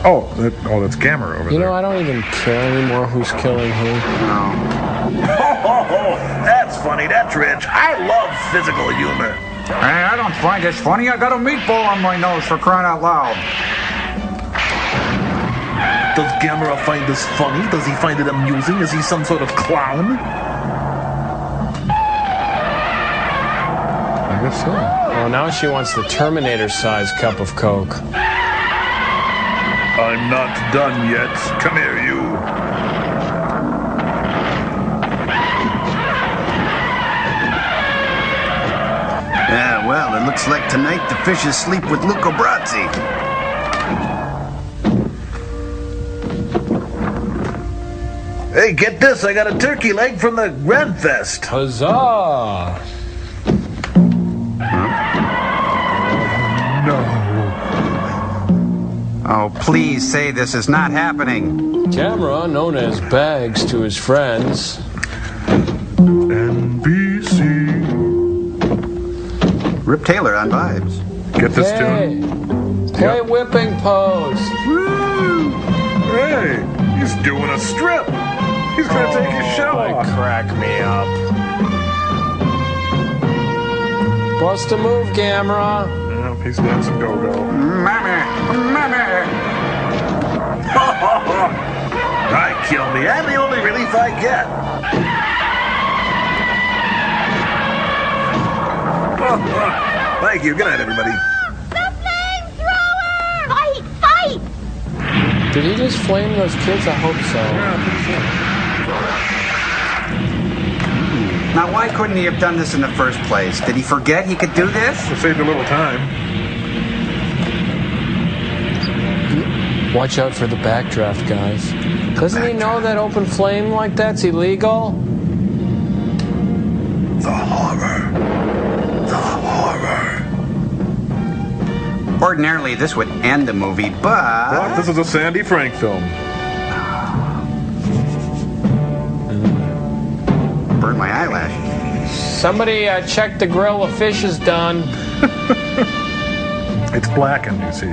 Oh, that, oh, that's Gamera over You there. know, I don't even care anymore who's killing who. No. Oh, that's funny. That's rich. I love physical humor. Hey, I don't find this funny. I got a meatball on my nose for crying out loud. Does Gamera find this funny? Does he find it amusing? Is he some sort of clown? I guess so. Oh, now she wants the Terminator-sized cup of Coke. I'm not done yet. Come here, you. Looks like tonight the fishes sleep with Luca Brasi. Hey, get this. I got a turkey leg from the Ren Fest. Huzzah! Oh, please say this is not happening. Gamera, known as Bags to his friends. Taylor on vibes. Get this Hey, tune. play Whipping Post. Hey, he's doing a strip. He's gonna take his show oh, off. crack me up. Bust a move, Gamera. Yep, he's dancing go-go. Mammy, mammy. I kill me. I'm the only relief I get. Thank you. Good night, everybody. Fight! Fight! Did he just flame those kids? I hope so. Now, why couldn't he have done this in the first place? Did he forget he could do this? It saved a little time. Watch out for the backdraft, guys. Doesn't he know that open flame like that's illegal? Ordinarily, this would end the movie, but. But this is a Sandy Frank film. Burn my eyelash. Somebody uh, check the grill. The fish is done. It's blackened, you see.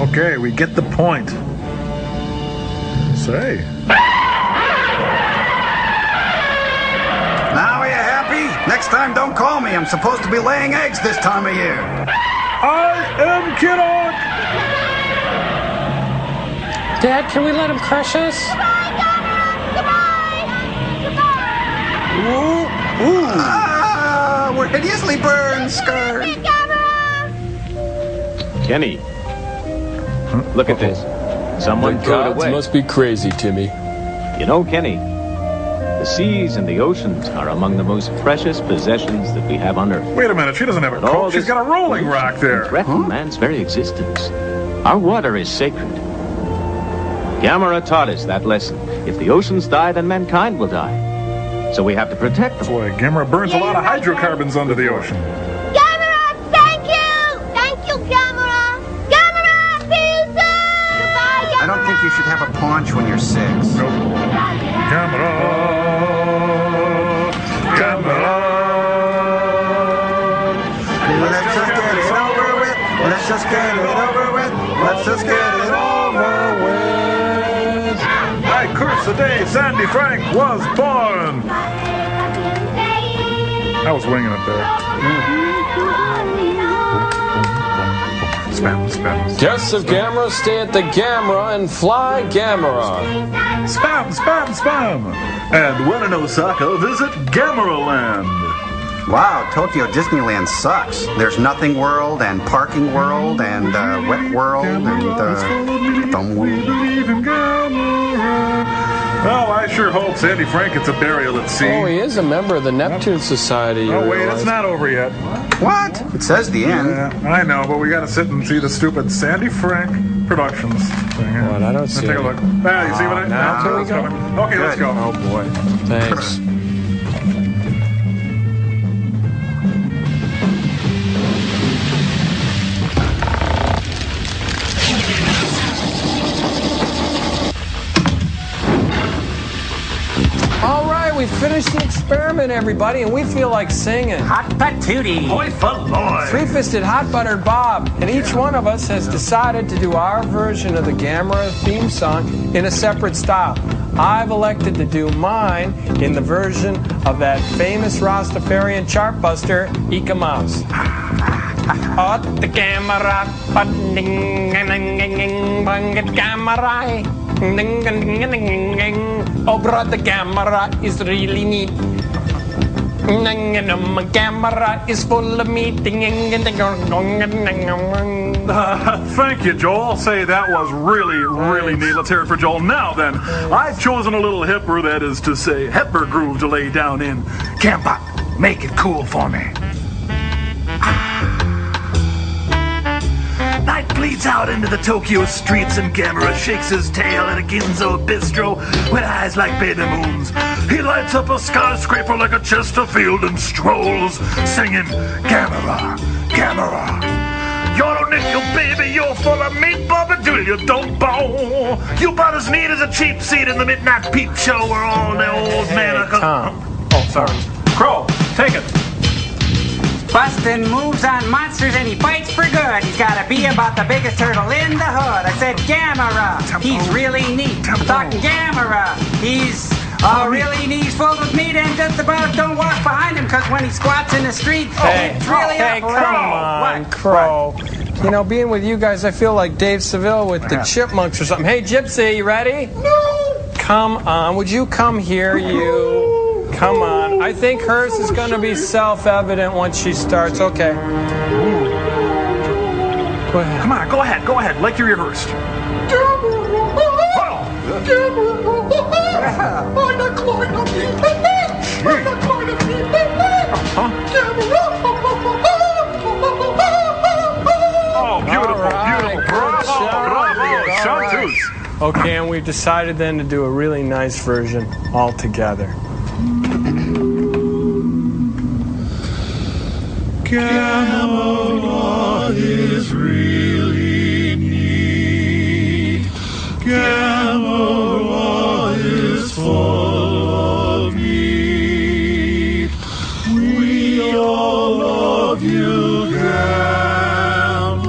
Okay, we get the point. Say. Now are you happy? Next time, don't call me. I'm supposed to be laying eggs this time of year. I am Kiddock! Dad, can we let him crush us? Ooh, ooh. Ah, we're hideously burned, scarred. Kenny, look at this. Someone The threw it gods away. must be crazy, Timmy. You know, Kenny, the seas and the oceans are among the most precious possessions that we have on Earth. Wait a minute, she doesn't have a But all coat. She's this got a rolling rock there. Threaten man's very existence. Our water is sacred. Gamera taught us that lesson. If the oceans die, then mankind will die. So we have to protect them. Boy, Gamera burns a lot of hydrocarbons under the ocean. Gamera, thank you! Thank you, Gamera! Gamera, peace! Goodbye, I don't think you should have a paunch when you're six. Nope. Just get it over with. Let's just get it over with. I curse the day Sandy Frank was born. I was winging it there. Spam, spam. Guests of Gamera stay at the Gamera and fly Gamera. Spam, spam, spam. And when in Osaka, visit Gamera Land. Wow, Tokyo Disneyland sucks. There's Nothing World and Parking World and uh, Wet World and uh, Dumb World. Well, I sure hope Sandy Frank gets a burial at sea. Oh, he is a member of the Neptune Society. Oh, wait, realize. it's not over yet. What? It says the end. Yeah, I know, but we got to sit and see the stupid Sandy Frank Productions thing. What? I don't Let's see take a look. Ah, you see what I? Now can we let's go? Okay, let's go. Oh boy. Thanks. finished the experiment, everybody, and we feel like singing. Hot patootie. Hoi faloy. Three Fisted Hot Buttered Bob, and each one of us has decided to do our version of the Gamera theme song in a separate style. I've elected to do mine in the version of that famous Rastafarian chartbuster, Eek-A-Mouse. Hot the camera, but ding ding ding ding ding bang it camera. Oh, brother, the Gamera is really neat. My Gamera is full of meat. Thank you, Joel. I'll say that was really, really neat. Let's hear it for Joel. Now then, I've chosen a little hipper, that is to say, hipper groove to lay down in. Cambot, make it cool for me. Bleeds out into the Tokyo streets and Gamera shakes his tail at a Ginza bistro with eyes like baby moons. He lights up a skyscraper like a Chesterfield and strolls, singing Gamera, Gamera. You're a nickel, baby, you're full of meat, you don't bow. You about as neat as a cheap seat in the midnight peep show where all the old men are... Tom. Oh, sorry. Crow. Bustin' moves on monsters and he fights for good. He's gotta be about the biggest turtle in the hood. I said Gamera. He's really neat. I'm talking Gamera. He's uh, really neat. He's full of meat and just about don't walk behind him because when he squats in the street, Hey, it's really hey, up come on, What? Crow. you know, being with you guys, I feel like Dave Seville with the Chipmunks or something. Hey, Gypsy, you ready? No. Come on. Would you come here, you? Come on. I think hers is going to be self-evident once she starts. Okay. Go ahead. Come on, go ahead, go ahead, like you rehearsed. Oh, beautiful, beautiful. Bravo, bravo. Chanteuse. Okay, and we've decided then to do a really nice version all together. Camelot is really neat. Camelot is full of meat. We all love you, Camelot.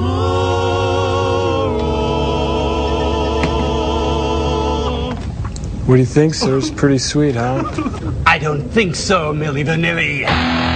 What do you think, sir? It's pretty sweet, huh? I don't think so, Milli Vanilli.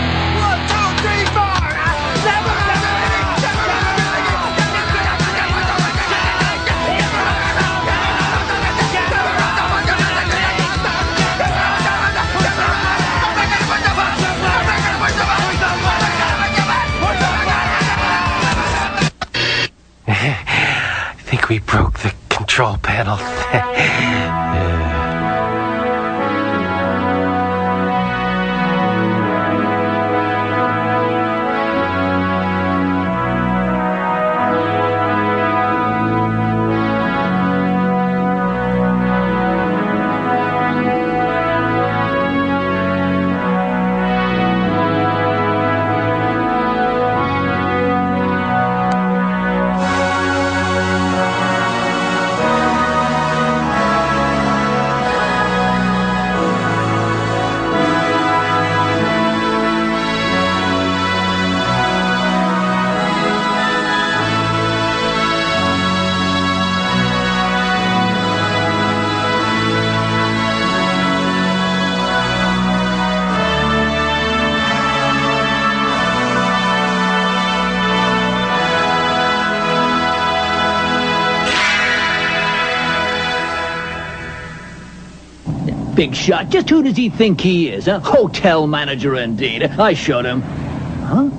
Control panel. Shot. Just who does he think he is? A hotel manager indeed. I showed him. Huh?